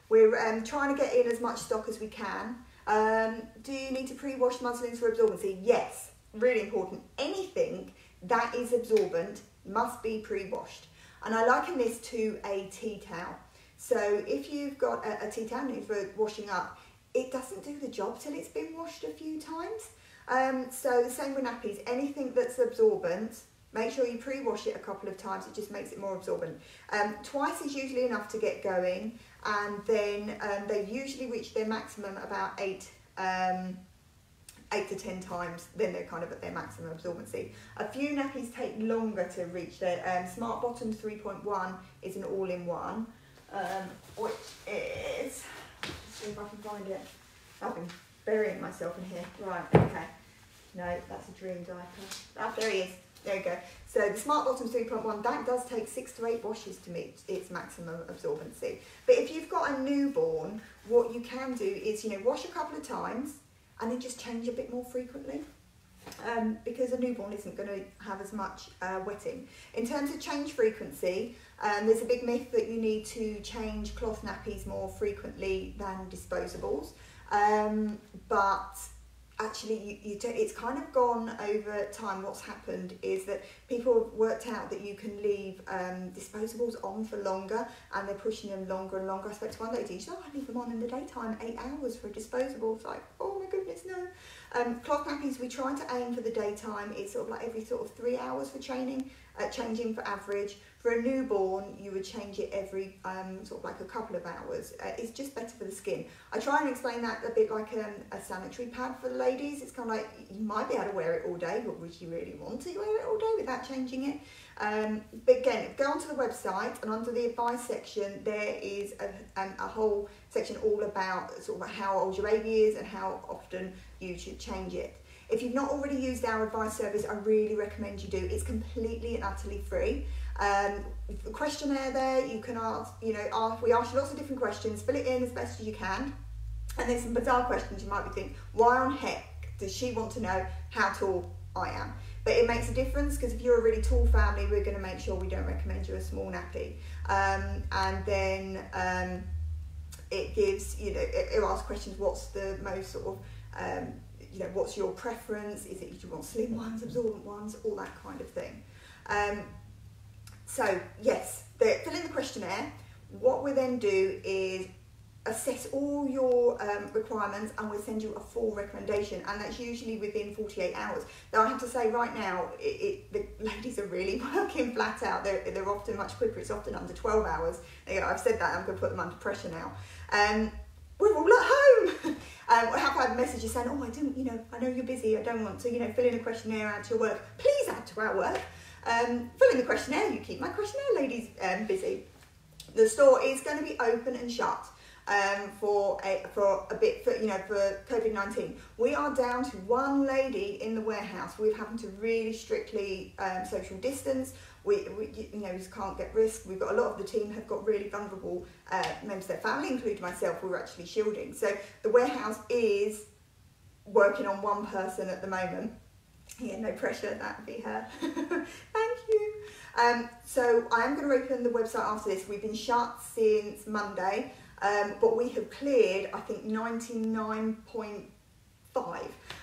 We're um, trying to get in as much stock as we can. Um, do you need to pre-wash muslins for absorbency? Yes, really important. Anything that is absorbent must be pre-washed. And I liken this to a tea towel. So if you've got a, a tea towel for washing up, it doesn't do the job till it's been washed a few times. Um, so the same with nappies, anything that's absorbent, make sure you pre-wash it a couple of times, it just makes it more absorbent. Um, twice is usually enough to get going and then um, they usually reach their maximum about eight, um, eight to 10 times, then they're kind of at their maximum absorbency. A few nappies take longer to reach their, um, Smart Bottoms 3.1 is an all-in-one, um, which is, let's see if I can find it. I've been burying myself in here. Right, okay. No, that's a dream diaper. Ah, there he is. There you go. So the Smart Bottoms 3.1, that does take six to eight washes to meet its maximum absorbency. But if you've got a newborn, what you can do is, you know, wash a couple of times and then just change a bit more frequently. Um, because a newborn isn't going to have as much uh, wetting. In terms of change frequency, um, there's a big myth that you need to change cloth nappies more frequently than disposables. Um, but actually you, you it's kind of gone over time. What's happened is that people have worked out that you can leave um, disposables on for longer and they're pushing them longer and longer. I spoke to one lady she said oh, I leave them on in the daytime eight hours for a disposable. It's like oh my goodness no. Um, cloth nappies we try to aim for the daytime. It's sort of like every sort of three hours for training uh, changing for average for a newborn, you would change it every um, sort of like a couple of hours. Uh, it's just better for the skin. I try and explain that a bit like um, a sanitary pad for the ladies. It's kind of like you might be able to wear it all day, but would you really want to wear it all day without changing it? Um, but again, go onto the website and under the advice section, there is a, um, a whole section all about sort of how old your baby is and how often you should change it. If you've not already used our advice service, I really recommend you do. It's completely and utterly free. Um, the questionnaire there, you can ask, you know, ask, we ask you lots of different questions, fill it in as best as you can. And there's some bizarre questions you might be thinking, why on heck does she want to know how tall I am? But it makes a difference because if you're a really tall family, we're going to make sure we don't recommend you a small nappy. Um, and then um, it gives, you know, it, it asks questions, what's the most sort of um, you know, what's your preference? Is it do you want slim ones, absorbent ones, all that kind of thing. So yes, fill in the questionnaire. What we then do is assess all your um, requirements and we'll send you a full recommendation and that's usually within 48 hours. Now I have to say right now it, it, the ladies are really <laughs> working flat out. They're, they're often much quicker. It's often under 12 hours. I've said that. I'm going to put them under pressure now. Um, we're all at home. <laughs> Um, I have had messages saying oh I don't you know I know you're busy. I don't want to you know fill in a questionnaire add to your work. Please add to our work um, the questionnaire you keep my questionnaire ladies um, busy the store is going to be open and shut um, for a for a bit for you know for COVID nineteen. We are down to one lady in the warehouse. We've having to really strictly um, social distance. We, we you know just can't get risk. We've got a lot of the team have got really vulnerable uh, members of their family, including myself. We're actually shielding. So the warehouse is working on one person at the moment. Yeah, no pressure, that'd be her. <laughs> Um, so I am going to open the website after this. We've been shut since Monday. Um, but we have cleared, I think, 99.5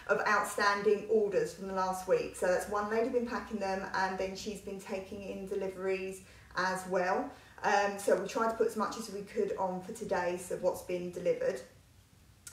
of outstanding orders from the last week. So that's one lady been packing them and then she's been taking in deliveries as well. Um, so we tried to put as much as we could on for today, so what's been delivered.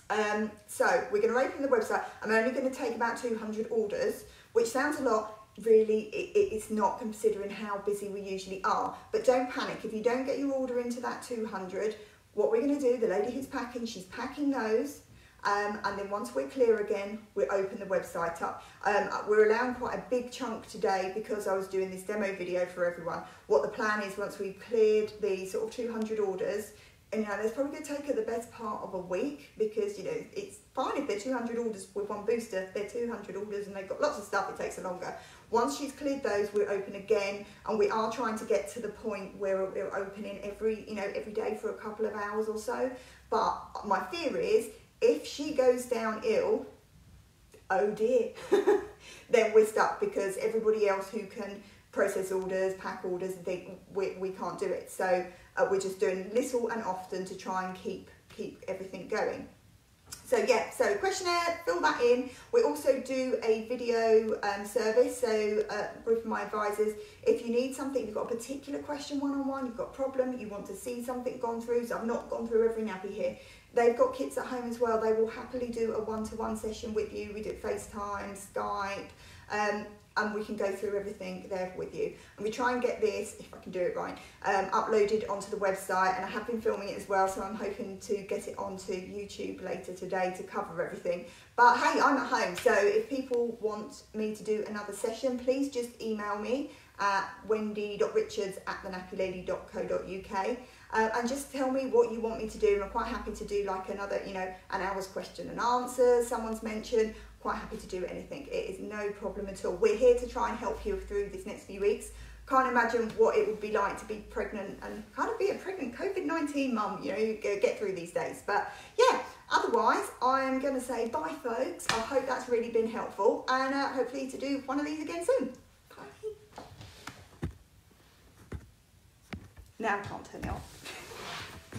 Um, so we're going to open the website. I'm only going to take about 200 orders, which sounds a lot. Really, it, it's not considering how busy we usually are. But don't panic. If you don't get your order into that 200, what we're going to do, the lady who's packing, she's packing those. Um, and then once we're clear again, we open the website up. Um, we're allowing quite a big chunk today because I was doing this demo video for everyone. What the plan is once we've cleared the sort of 200 orders, and you know, there's probably going to take her the best part of a week because, you know, it's fine if they're 200 orders with one booster, they're 200 orders and they've got lots of stuff, it takes longer. Once she's cleared those, we're open again, and we are trying to get to the point where we're opening every, you know, every day for a couple of hours or so. But my fear is, if she goes down ill, oh dear, <laughs> then we're stuck because everybody else who can process orders, pack orders, they, we, we can't do it. So uh, we're just doing little and often to try and keep keep everything going. So yeah, so questionnaire, fill that in. We also do a video um, service. So a uh, with my advisors, if you need something, you've got a particular question one-on-one, -on -one, you've got a problem, you want to see something gone through, so I've not gone through every nappy here. They've got kids at home as well. They will happily do a one-to-one -one session with you. We do FaceTime, Skype. Um, and we can go through everything there with you. And we try and get this, if I can do it right, um, uploaded onto the website. And I have been filming it as well, so I'm hoping to get it onto YouTube later today to cover everything. But hey, I'm at home, so if people want me to do another session, please just email me at wendy.richards at thenappylady.co.uk uh, and just tell me what you want me to do. And I'm quite happy to do like another, you know, an hour's question and answer someone's mentioned quite happy to do anything. It is no problem at all. We're here to try and help you through this next few weeks. Can't imagine what it would be like to be pregnant and kind of be a pregnant COVID-19 mum, you know, you get through these days. But yeah, otherwise, I'm going to say bye, folks. I hope that's really been helpful and uh, hopefully to do one of these again soon. Bye. Now I can't turn it off.